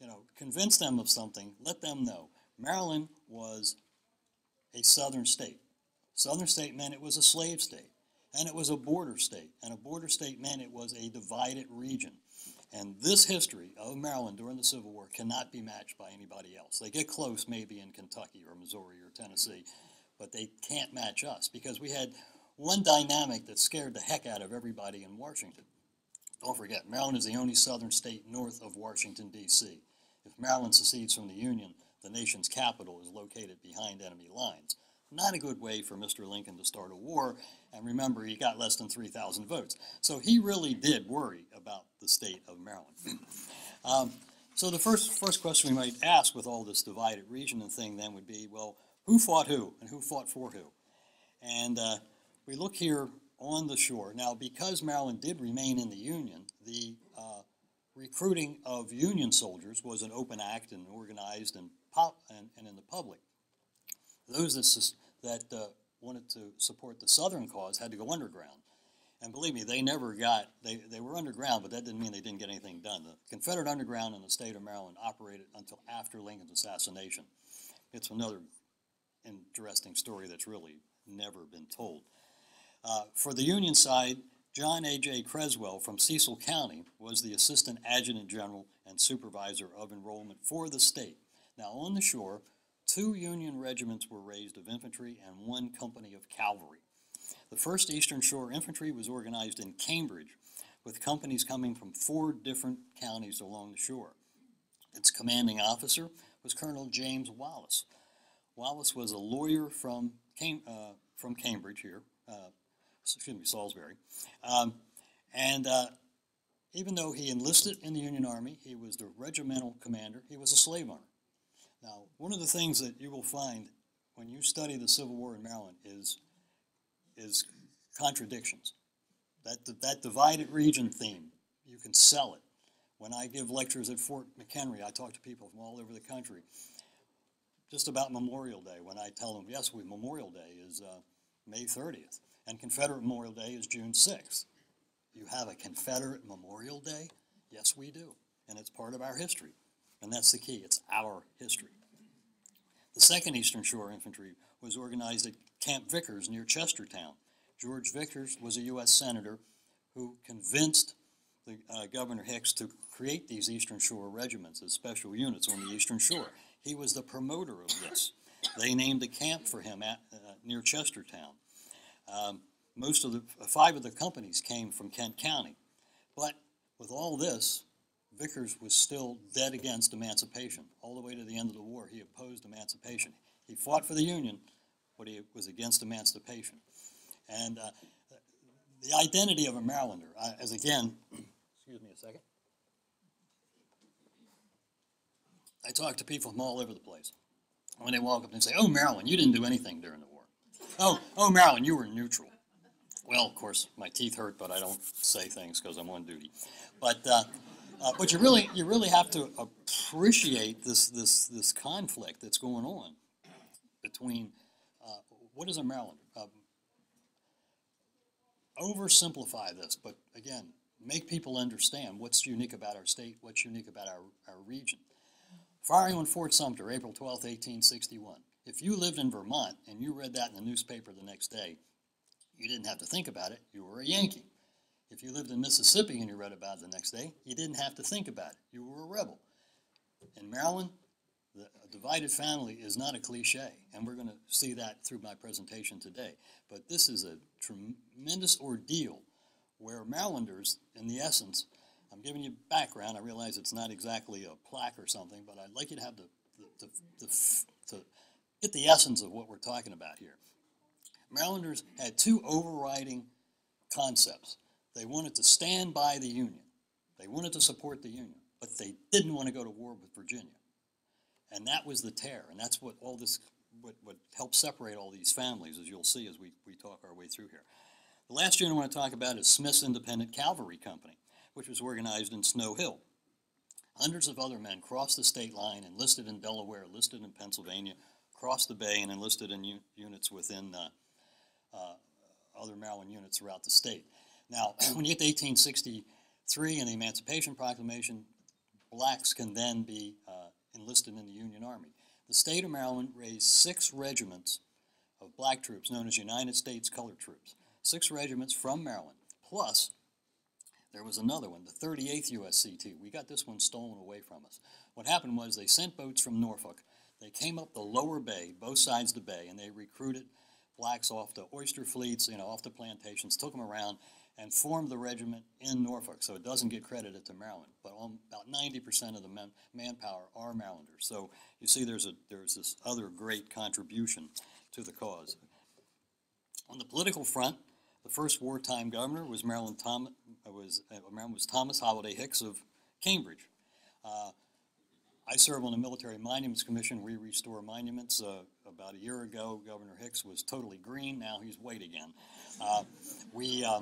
You know, convince them of something, let them know. Maryland was a southern state. Southern state meant it was a slave state, and it was a border state, and a border state meant it was a divided region. And this history of Maryland during the Civil War cannot be matched by anybody else. They get close maybe in Kentucky or Missouri or Tennessee, but they can't match us because we had one dynamic that scared the heck out of everybody in Washington. Don't forget, Maryland is the only southern state north of Washington, D.C. If Maryland secedes from the Union, the nation's capital is located behind enemy lines. Not a good way for Mr. Lincoln to start a war, and remember, he got less than 3,000 votes. So he really did worry about the state of Maryland. um, so the first, first question we might ask with all this divided region and thing then would be, well, who fought who, and who fought for who? And uh, we look here on the shore. Now, because Maryland did remain in the Union, the uh, recruiting of Union soldiers was an open act and organized and, and, and in the public. Those that, that uh, wanted to support the Southern cause had to go underground. And believe me, they never got, they, they were underground, but that didn't mean they didn't get anything done. The Confederate Underground in the state of Maryland operated until after Lincoln's assassination. It's another interesting story that's really never been told. Uh, for the Union side, John A.J. Creswell from Cecil County was the Assistant Adjutant General and Supervisor of Enrollment for the state. Now, on the shore, two Union regiments were raised of infantry and one company of cavalry. The 1st Eastern Shore Infantry was organized in Cambridge, with companies coming from four different counties along the shore. Its commanding officer was Colonel James Wallace. Wallace was a lawyer from, Cam- uh, from Cambridge here, uh, excuse me, Salisbury. Um, and uh, even though he enlisted in the Union Army, he was the regimental commander, he was a slave owner. Now, one of the things that you will find when you study the Civil War in Maryland is, is contradictions. That, that divided region theme, you can sell it. When I give lectures at Fort McHenry, I talk to people from all over the country just about Memorial Day when I tell them, yes, we, Memorial Day is uh, May 30th, and Confederate Memorial Day is June 6th. You have a Confederate Memorial Day? Yes, we do, and it's part of our history. And that's the key, it's our history. The 2nd Eastern Shore Infantry was organized at Camp Vickers near Chestertown. George Vickers was a U.S. Senator who convinced the, uh, Governor Hicks to create these Eastern Shore regiments as special units on the Eastern Shore. He was the promoter of this. They named a camp for him at, uh, near Chestertown. Um, most of the, five of the companies came from Kent County. But with all this, Vickers was still dead against emancipation. All the way to the end of the war, he opposed emancipation. He fought for the Union, but he was against emancipation. And uh, the identity of a Marylander, uh, as again, excuse me a second. I talk to people from all over the place. When they walk up and say, oh, Maryland, you didn't do anything during the war. Oh, oh, Maryland, you were neutral. Well, of course, my teeth hurt, but I don't say things because I'm on duty. But uh, uh, but you really, you really have to appreciate this, this, this conflict that's going on between uh, what is a Marylander? Um, oversimplify this, but again, make people understand what's unique about our state, what's unique about our, our region. Firing on Fort Sumter, April 12, 1861. If you lived in Vermont and you read that in the newspaper the next day, you didn't have to think about it, you were a Yankee. If you lived in Mississippi and you read about it the next day, you didn't have to think about it. You were a rebel. In Maryland, the divided family is not a cliche, and we're going to see that through my presentation today. But this is a tremendous ordeal where Marylanders, in the essence, I'm giving you background. I realize it's not exactly a plaque or something, but I'd like you to have the, the, the, the to get the essence of what we're talking about here. Marylanders had two overriding concepts. They wanted to stand by the Union. They wanted to support the Union, but they didn't want to go to war with Virginia. And that was the tear, and that's what all this, what, what helped separate all these families, as you'll see as we, we talk our way through here. The last unit I want to talk about is Smith's Independent Cavalry Company, which was organized in Snow Hill. Hundreds of other men crossed the state line, enlisted in Delaware, enlisted in Pennsylvania, crossed the bay, and enlisted in units within uh, uh, other Maryland units throughout the state. Now, when you get to 1863 and the Emancipation Proclamation, blacks can then be uh, enlisted in the Union Army. The state of Maryland raised six regiments of black troops known as United States Colored Troops. Six regiments from Maryland. Plus, there was another one, the 38th USCT. We got this one stolen away from us. What happened was they sent boats from Norfolk. They came up the lower bay, both sides of the bay, and they recruited blacks off the oyster fleets, you know, off the plantations, took them around, and formed the regiment in Norfolk. So it doesn't get credited to Maryland, but um, about 90% of the men, manpower are Marylanders. So you see, there's a there's this other great contribution to the cause. On the political front, the first wartime governor was Maryland Thomas was uh, Maryland was Thomas Holliday Hicks of Cambridge. Uh, I serve on the Military Monuments Commission. We restore monuments. Uh, about a year ago, Governor Hicks was totally green. Now he's white again. Uh, we uh,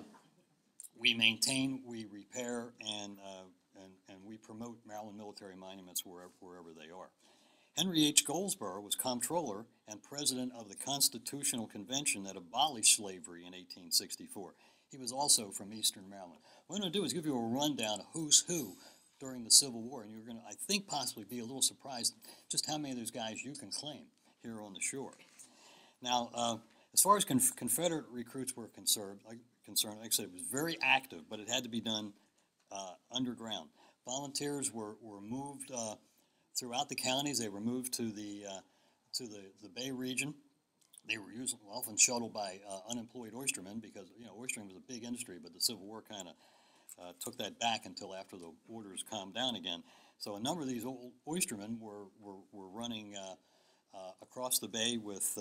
we maintain, we repair, and, uh, and, and we promote Maryland military monuments wherever, wherever they are. Henry H. Goldsborough was comptroller and president of the Constitutional Convention that abolished slavery in 1864. He was also from Eastern Maryland. What I'm going to do is give you a rundown of who's who during the Civil War, and you're going to, I think, possibly be a little surprised just how many of those guys you can claim here on the shore. Now, uh, as far as conf- Confederate recruits were concerned, like, concerned, like I said, it was very active, but it had to be done uh, underground. Volunteers were, were moved uh, throughout the counties. They were moved to the uh, to the, the Bay region. They were often shuttled by uh, unemployed oystermen because you know oystering was a big industry, but the Civil War kind of uh, took that back until after the orders calmed down again. So a number of these old oystermen were were, were running. Uh, across the bay with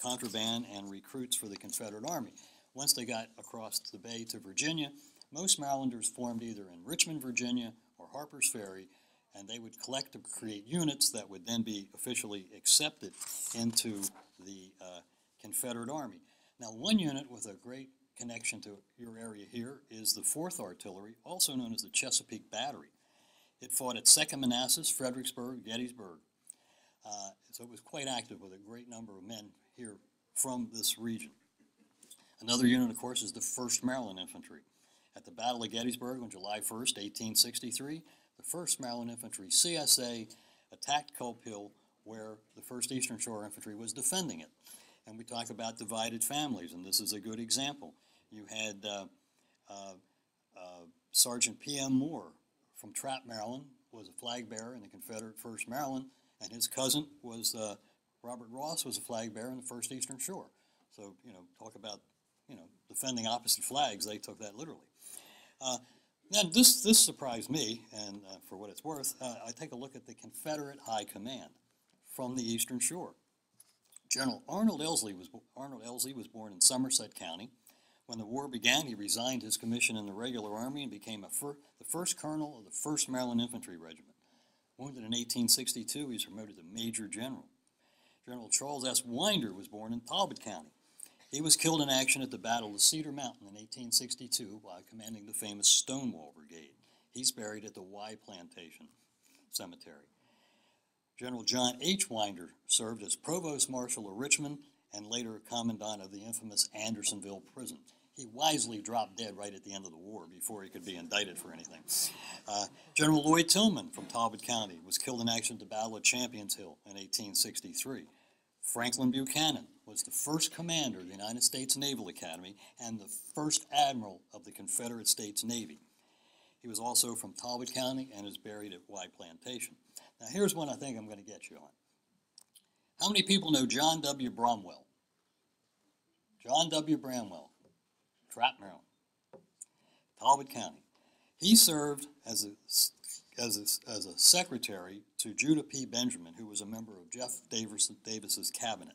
contraband and recruits for the Confederate Army. Once they got across the bay to Virginia, most Marylanders formed either in Richmond, Virginia, or Harper's Ferry, and they would collect to create units that would then be officially accepted into the uh, Confederate Army. Now, one unit with a great connection to your area here is the 4th Artillery, also known as the Chesapeake Battery. It fought at Second Manassas, Fredericksburg, Gettysburg. Uh, so it was quite active with a great number of men here from this region. Another unit, of course, is the 1st Maryland Infantry. At the Battle of Gettysburg on July 1st, 1863, the 1st Maryland Infantry CSA attacked Culp Hill where the 1st Eastern Shore Infantry was defending it. And we talk about divided families, and this is a good example. You had uh, uh, uh, Sergeant P.M. Moore from Trappe, Maryland, was a flag bearer in the Confederate 1st Maryland, and his cousin was uh, Robert Ross was a flag bearer in the 1st Eastern Shore. So, you know, talk about, you know, defending opposite flags, they took that literally. Uh, now, this, this surprised me, and uh, for what it's worth, uh, I take a look at the Confederate High Command from the Eastern Shore. General Arnold Elzey was, Arnold Elzey was born in Somerset County. When the war began, he resigned his commission in the regular army and became a fir- the first colonel of the 1st Maryland Infantry Regiment. Wounded in 1862, he was promoted to Major General. General Charles S. Winder was born in Talbot County. He was killed in action at the Battle of Cedar Mountain in 1862 while commanding the famous Stonewall Brigade. He's buried at the Wye Plantation Cemetery. General John H. Winder served as Provost Marshal of Richmond and later Commandant of the infamous Andersonville Prison. He wisely dropped dead right at the end of the war before he could be indicted for anything. Uh, General Lloyd Tilghman from Talbot County was killed in action at the Battle of Champions Hill in 1863. Franklin Buchanan was the first commander of the United States Naval Academy and the first admiral of the Confederate States Navy. He was also from Talbot County and is buried at Wye Plantation. Now, here's one I think I'm going to get you on. How many people know John W. Bromwell? John W. Bramwell, Trappe, Maryland, Talbot County. He served as a, as a, as a secretary to Judah P. Benjamin, who was a member of Jeff Davis, Davis's cabinet.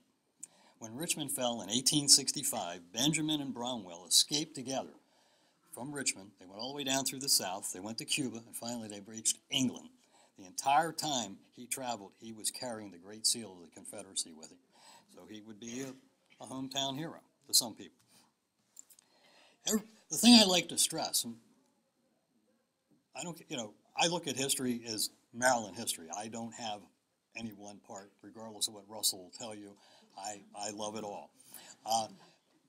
When Richmond fell in 1865, Benjamin and Bromwell escaped together from Richmond. They went all the way down through the south. They went to Cuba, and finally they reached England. The entire time he traveled, he was carrying the Great Seal of the Confederacy with him. So he would be a, a hometown hero to some people. The thing I like to stress, and I don't, you know, I look at history as Maryland history. I don't have any one part, regardless of what Russell will tell you. I, I love it all. Uh,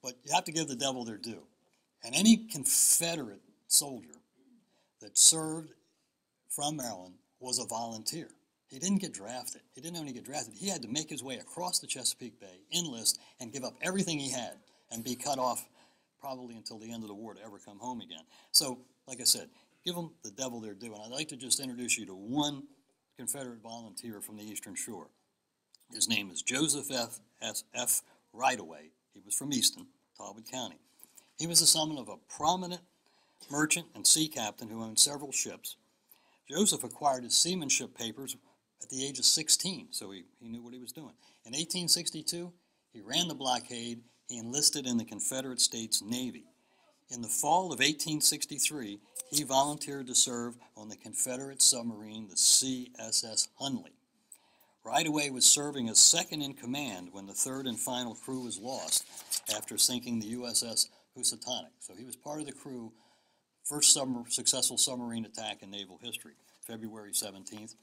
but you have to give the devil their due. And any Confederate soldier that served from Maryland was a volunteer. He didn't get drafted. He didn't only get drafted, he had to make his way across the Chesapeake Bay, enlist, and give up everything he had and be cut off probably until the end of the war to ever come home again. So, like I said, give them the devil their due. And I'd like to just introduce you to one Confederate volunteer from the Eastern Shore. His name is Joseph F. S. F. Ridgaway. He was from Easton, Talbot County. He was the son of a prominent merchant and sea captain who owned several ships. Joseph acquired his seamanship papers at the age of 16, so he, he knew what he was doing. In 1862, he ran the blockade. He enlisted in the Confederate States Navy. In the fall of 1863, he volunteered to serve on the Confederate submarine, the CSS Hunley. Ridgaway was serving as second in command when the third and final crew was lost after sinking the USS Housatonic. So he was part of the crew, first submar- successful submarine attack in naval history, February 17th,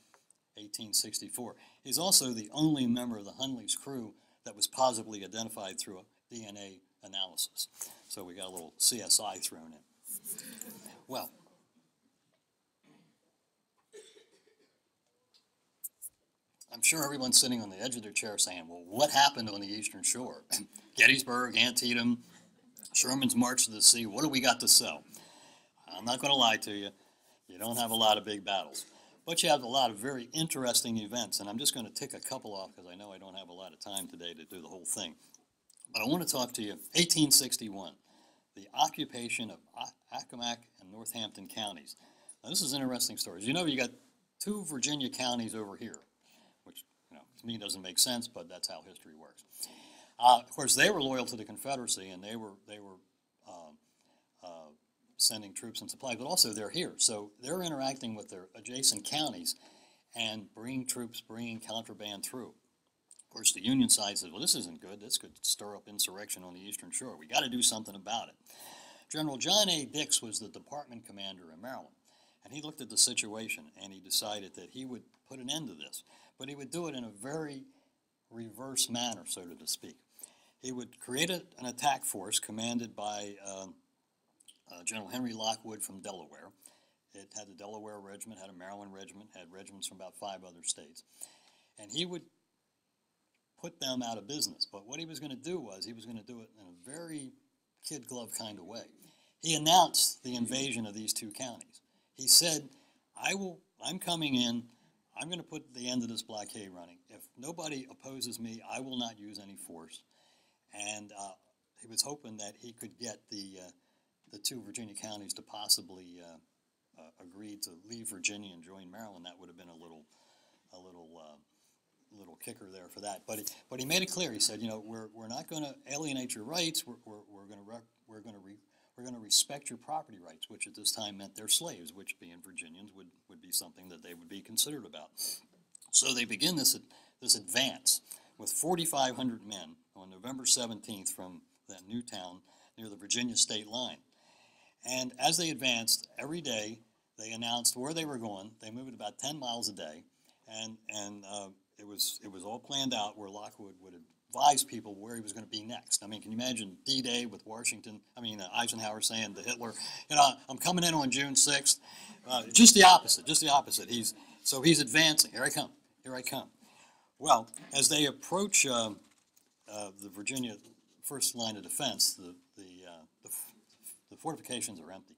1864. He's also the only member of the Hunley's crew that was positively identified through a DNA analysis. So we got a little CSI thrown in. Well, I'm sure everyone's sitting on the edge of their chair saying, well, what happened on the Eastern Shore? Gettysburg, Antietam, Sherman's March to the Sea, what do we got to sell? I'm not going to lie to you, you don't have a lot of big battles. But you have a lot of very interesting events, and I'm just going to tick a couple off because I know I don't have a lot of time today to do the whole thing. But I want to talk to you 1861, the occupation of Accomack and Northampton counties. Now, this is interesting stories. You know, you got two Virginia counties over here, to me doesn't make sense, but that's how history works. Uh, of course, they were loyal to the Confederacy, and they were they were um, uh, sending troops and supplies, but also they're here, so they're interacting with their adjacent counties and bringing troops, bringing contraband through. Of course, the Union side says, "Well, this isn't good. This could stir up insurrection on the Eastern Shore. We got to do something about it." General John A. Dix was the department commander in Maryland, and he looked at the situation and he decided that he would put an end to this, but he would do it in a very reverse manner, so to speak. He would create a, an attack force commanded by um, uh, General Henry Lockwood from Delaware. It had the Delaware Regiment, had a Maryland Regiment, had regiments from about five other states. And he would put them out of business. But what he was going to do was he was going to do it in a very kid glove kind of way. He announced the invasion of these two counties. He said, I will, I'm coming in, I'm going to put the end of this blockade running. If nobody opposes me, I will not use any force. And uh, he was hoping that he could get the, uh, the two Virginia counties to possibly uh, uh, agree to leave Virginia and join Maryland. That would have been a little, a little, uh, little kicker there for that. But he, but he made it clear. He said, you know, we're, we're not going to alienate your rights. We're, we're, we're going to we're going to we're going to respect your property rights, which at this time meant their slaves, which being Virginians would, would be something that they would be considered about. So they begin this this advance with 4,500 men on November 17th from that new town near the Virginia state line. And as they advanced, every day they announced where they were going. They moved about 10 miles a day, and and uh, it was it was all planned out where Lockwood would advise people where he was going to be next. I mean, can you imagine D-Day with Washington? I mean, uh, Eisenhower saying to Hitler, you know, I'm coming in on June 6th. Uh, just the opposite. Just the opposite. He's so he's advancing. Here I come. Here I come. Well, as they approach um, uh, the Virginia first line of defense, the the, uh, the, the fortifications are empty.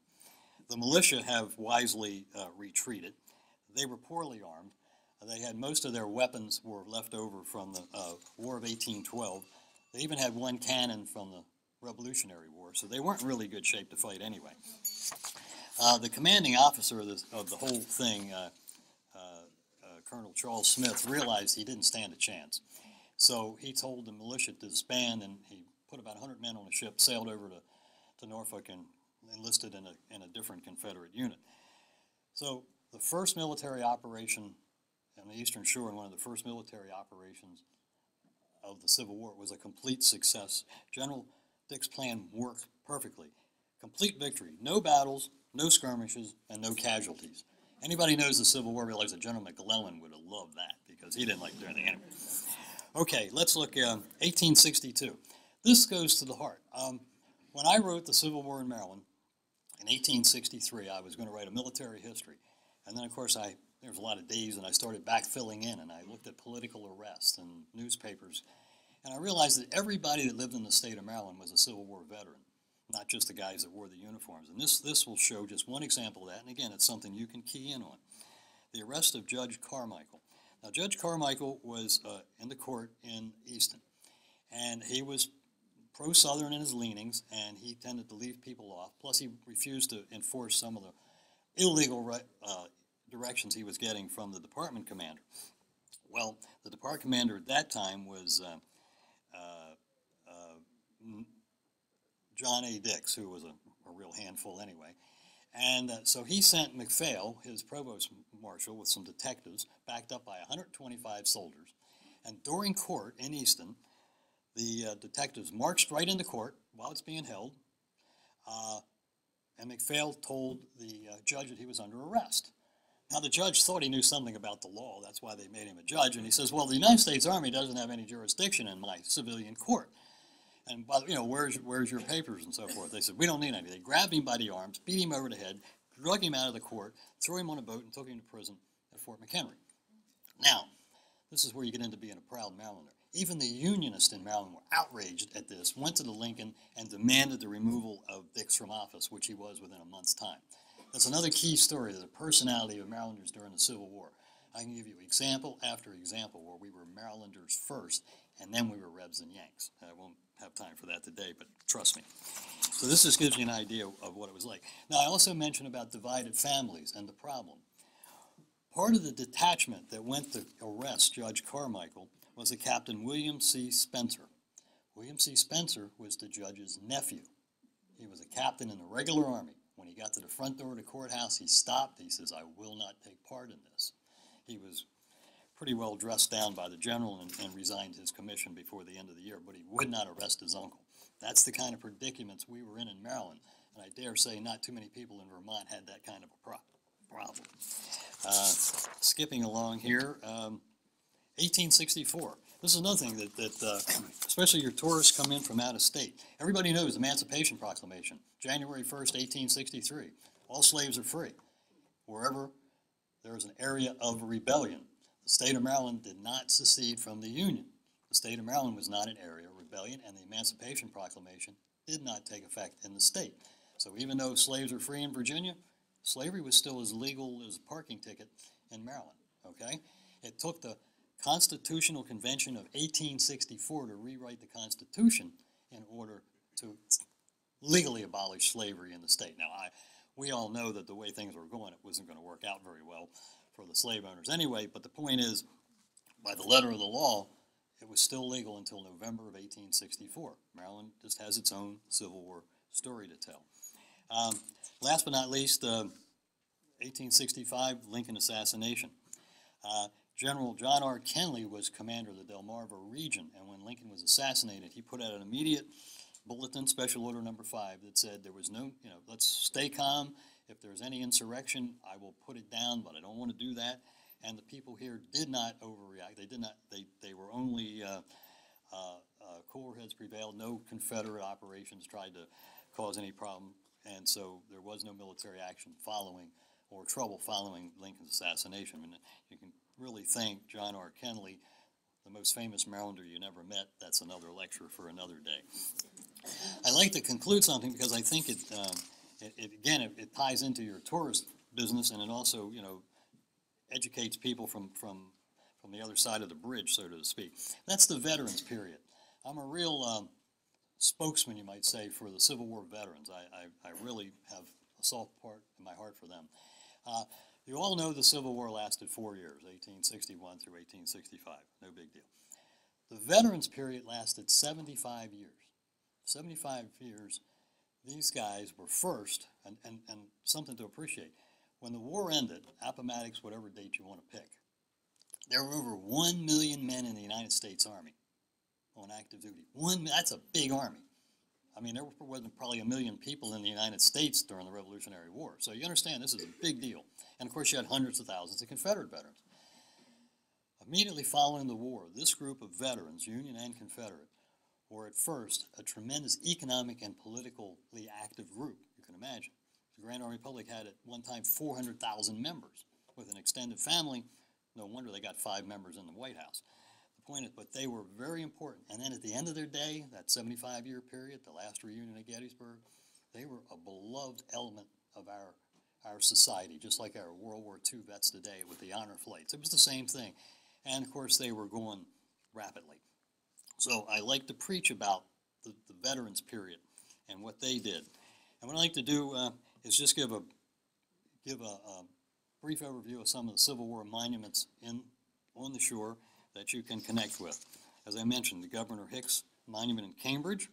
The militia have wisely uh, retreated. They were poorly armed. They had most of their weapons were left over from the uh, War of 1812. They even had one cannon from the Revolutionary War, so they weren't really good shape to fight anyway. Uh, the commanding officer of, of the whole thing, uh, uh, uh, Colonel Charles Smith, realized he didn't stand a chance. So he told the militia to disband, and he put about 100 men on a ship, sailed over to, to Norfolk, and enlisted in a, in a different Confederate unit. So the first military operation on the Eastern Shore, and one of the first military operations of the Civil War, It was a complete success. General Dix's plan worked perfectly. Complete victory. No battles, no skirmishes, and no casualties. Anybody knows the Civil War realizes that General McClellan would have loved that because he didn't like doing the enemy. Okay, let's look, um, 1862. This goes to the heart. Um, when I wrote the Civil War in Maryland in 1863, I was going to write a military history. And then, of course, I there was a lot of days, and I started back filling in, and I looked at political arrests and newspapers, and I realized that everybody that lived in the state of Maryland was a Civil War veteran, not just the guys that wore the uniforms. And this this will show just one example of that. And again, it's something you can key in on. The arrest of Judge Carmichael. Now, Judge Carmichael was uh, in the court in Easton, and he was pro-Southern in his leanings, and he tended to leave people off. Plus, he refused to enforce some of the illegal uh, directions he was getting from the department commander. Well, the department commander at that time was uh, uh, uh, John A. Dix, who was a, a real handful anyway. And uh, so he sent McPhail, his provost marshal, with some detectives, backed up by 125 soldiers. And during court in Easton, the uh, detectives marched right into court while it's being held. Uh, and McPhail told the uh, judge that he was under arrest. Now, the judge thought he knew something about the law. That's why they made him a judge. And he says, Well, the United States Army doesn't have any jurisdiction in my civilian court. And, by, you know, where's, where's your papers and so forth? They said, We don't need any. They grabbed him by the arms, beat him over the head, drug him out of the court, threw him on a boat, and took him to prison at Fort McHenry. Now, this is where you get into being a proud Marylander. Even the Unionists in Maryland were outraged at this, went to the Lincoln, and demanded the removal of Dix from office, which he was within a month's time. That's another key story of the personality of Marylanders during the Civil War. I can give you example after example where we were Marylanders first, and then we were Rebs and Yanks. I won't have time for that today, but trust me. So this just gives you an idea of what it was like. Now, I also mentioned about divided families and the problem. Part of the detachment that went to arrest Judge Carmichael was a Captain William C. Spencer. William C. Spencer was the judge's nephew. He was a captain in the regular army. When he got to the front door of the courthouse, he stopped. He says, I will not take part in this. He was pretty well dressed down by the general and, and resigned his commission before the end of the year, but he would not arrest his uncle. That's the kind of predicaments we were in in Maryland, and I dare say not too many people in Vermont had that kind of a pro- problem. Uh, skipping along here, um, 1864. This is another thing that, that uh, especially your tourists come in from out of state. Everybody knows the Emancipation Proclamation, January 1st, 1863. All slaves are free. Wherever there is an area of rebellion, the state of Maryland did not secede from the Union. The state of Maryland was not an area of rebellion, and the Emancipation Proclamation did not take effect in the state. So even though slaves were free in Virginia, slavery was still as legal as a parking ticket in Maryland. Okay? It took the Constitutional Convention of 1864 to rewrite the Constitution in order to legally abolish slavery in the state. Now, I, we all know that the way things were going, it wasn't going to work out very well for the slave owners anyway, but the point is, by the letter of the law, it was still legal until November of 1864. Maryland just has its own Civil War story to tell. Um, last but not least, uh, 1865 Lincoln assassination. Uh, General John R. Kenly was commander of the Delmarva region, and when Lincoln was assassinated, he put out an immediate bulletin, Special Order Number Five, that said there was no, you know, let's stay calm. If there's any insurrection, I will put it down, but I don't want to do that. And the people here did not overreact. They did not. They they were only uh, uh, uh, heads prevailed. No Confederate operations tried to cause any problem, and so there was no military action following or trouble following Lincoln's assassination. I mean, you can really thank John R. Kenly, the most famous Marylander you never met. That's another lecture for another day. I'd like to conclude something because I think it, um, it, it again, it, it, ties into your tourist business and it also, you know, educates people from, from, from the other side of the bridge, so to speak. That's the veterans period. I'm a real um, spokesman, you might say, for the Civil War veterans. I, I, I really have a soft part in my heart for them. Uh, you all know the Civil War lasted four years, 1861 through 1865. No big deal. The veterans period lasted 75 years. 75 years, these guys were first, and, and, and something to appreciate. When the war ended, Appomattox, whatever date you want to pick, there were over 1 million men in the United States Army on active duty. One, that's a big army. I mean, there wasn't probably a million people in the United States during the Revolutionary War. So you understand, this is a big deal. And of course, you had hundreds of thousands of Confederate veterans. Immediately following the war, this group of veterans, Union and Confederate, were at first a tremendous economic and politically active group, you can imagine. The Grand Army Republic had at one time 400,000 members. With an extended family, no wonder they got five members in the White House. The point is, but they were very important. And then at the end of their day, that 75 year period, the last reunion at Gettysburg, they were a beloved element of our, our society, just like our World War II vets today with the honor flights. It was the same thing. And of course, they were going rapidly. So I like to preach about the, the veterans period and what they did. And what I like to do uh, is just give a give a, a, brief overview of some of the Civil War monuments in on the shore that you can connect with. As I mentioned, the Governor Hicks Monument in Cambridge.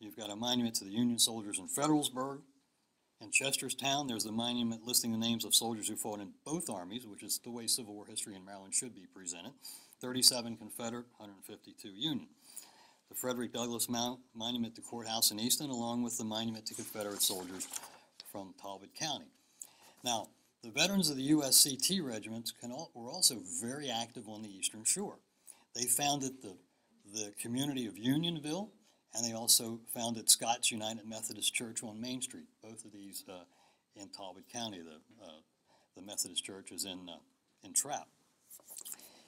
You've got a monument to the Union soldiers in Federalsburg. In Chestertown, there's a monument listing the names of soldiers who fought in both armies, which is the way Civil War history in Maryland should be presented. 37 Confederate, 152 Union. The Frederick Douglass Mount, Monument to Courthouse in Easton, along with the monument to Confederate soldiers from Talbot County. Now, the veterans of the USCT regiments all, were also very active on the Eastern Shore. They founded the, the community of Unionville, and they also founded Scott's United Methodist Church on Main Street, both of these uh, in Talbot County. The, uh, the Methodist Church is in, uh, in Trappe.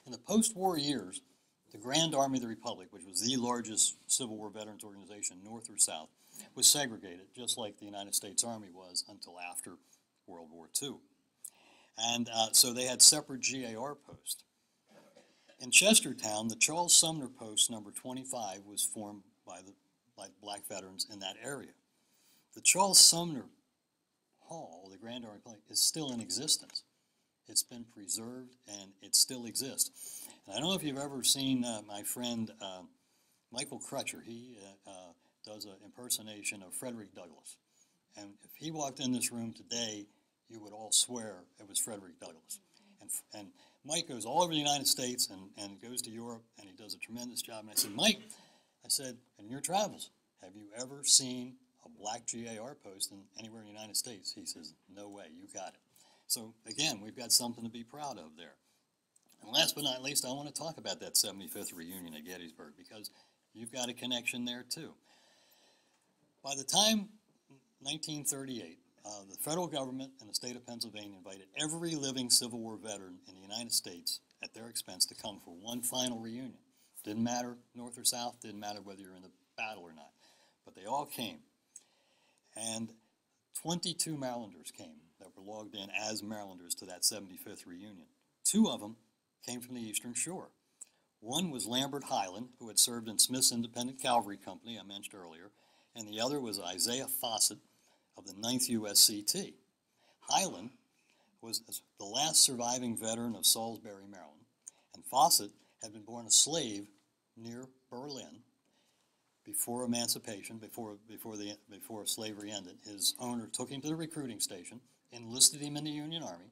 In the post-war years, the Grand Army of the Republic, which was the largest Civil War veterans organization, north or south, was segregated, just like the United States Army was until after World War II. And uh, so they had separate GAR posts. In Chestertown, the Charles Sumner Post number 25 was formed by the by black veterans in that area. The Charles Sumner Hall, the Grand Army Republic, is still in existence. It's been preserved and it still exists. And I don't know if you've ever seen uh, my friend uh, Michael Crutcher. He uh, uh does an impersonation of Frederick Douglass. And if he walked in this room today, you would all swear it was Frederick Douglass. And, and Mike goes all over the United States and, and goes to Europe and he does a tremendous job. And I said, Mike, I said, in your travels, have you ever seen a black GAR post in anywhere in the United States? He says, no way, you got it. So again, we've got something to be proud of there. And last but not least, I want to talk about that 75th reunion at Gettysburg because you've got a connection there too. By the time 1938, uh, the federal government and the state of Pennsylvania invited every living Civil War veteran in the United States at their expense to come for one final reunion. Didn't matter north or south, didn't matter whether you're in the battle or not, but they all came. And 22 Marylanders came that were logged in as Marylanders to that 75th reunion. Two of them came from the Eastern Shore. One was Lambert Hyland, who had served in Smith's Independent Cavalry Company, I mentioned earlier, and the other was Isaiah Fawcett of the 9th USCT. Hyland was the last surviving veteran of Salisbury, Maryland, and Fawcett had been born a slave near Berlin before emancipation, before, before, the, before slavery ended. His owner took him to the recruiting station enlisted him in the Union Army.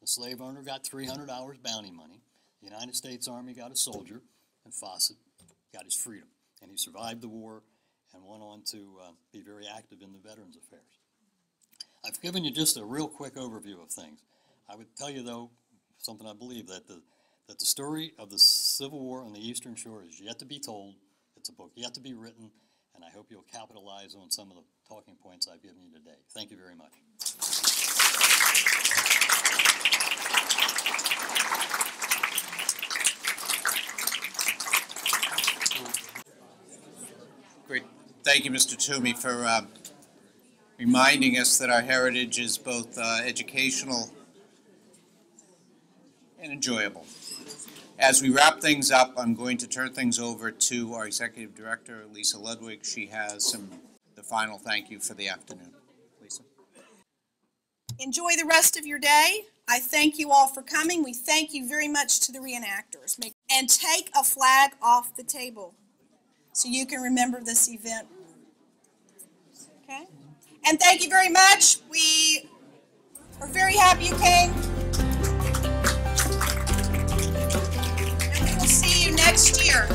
The slave owner got $300 bounty money. The United States Army got a soldier, and Fawcett got his freedom. And he survived the war and went on to uh, be very active in the Veterans Affairs. I've given you just a real quick overview of things. I would tell you, though, something I believe that the, that the story of the Civil War on the Eastern Shore is yet to be told. It's a book yet to be written, and I hope you'll capitalize on some of the talking points I've given you today. Thank you very much. Great. Thank you, Mr. Toomey, for uh, reminding us that our heritage is both uh, educational and enjoyable. As we wrap things up, I'm going to turn things over to our Executive Director, Lisa Ludwig. She has some the final thank you for the afternoon. Lisa. Enjoy the rest of your day. I thank you all for coming. We thank you very much to the reenactors. And take a flag off the table so you can remember this event. And thank you very much. We are very happy you came. And we will see you next year.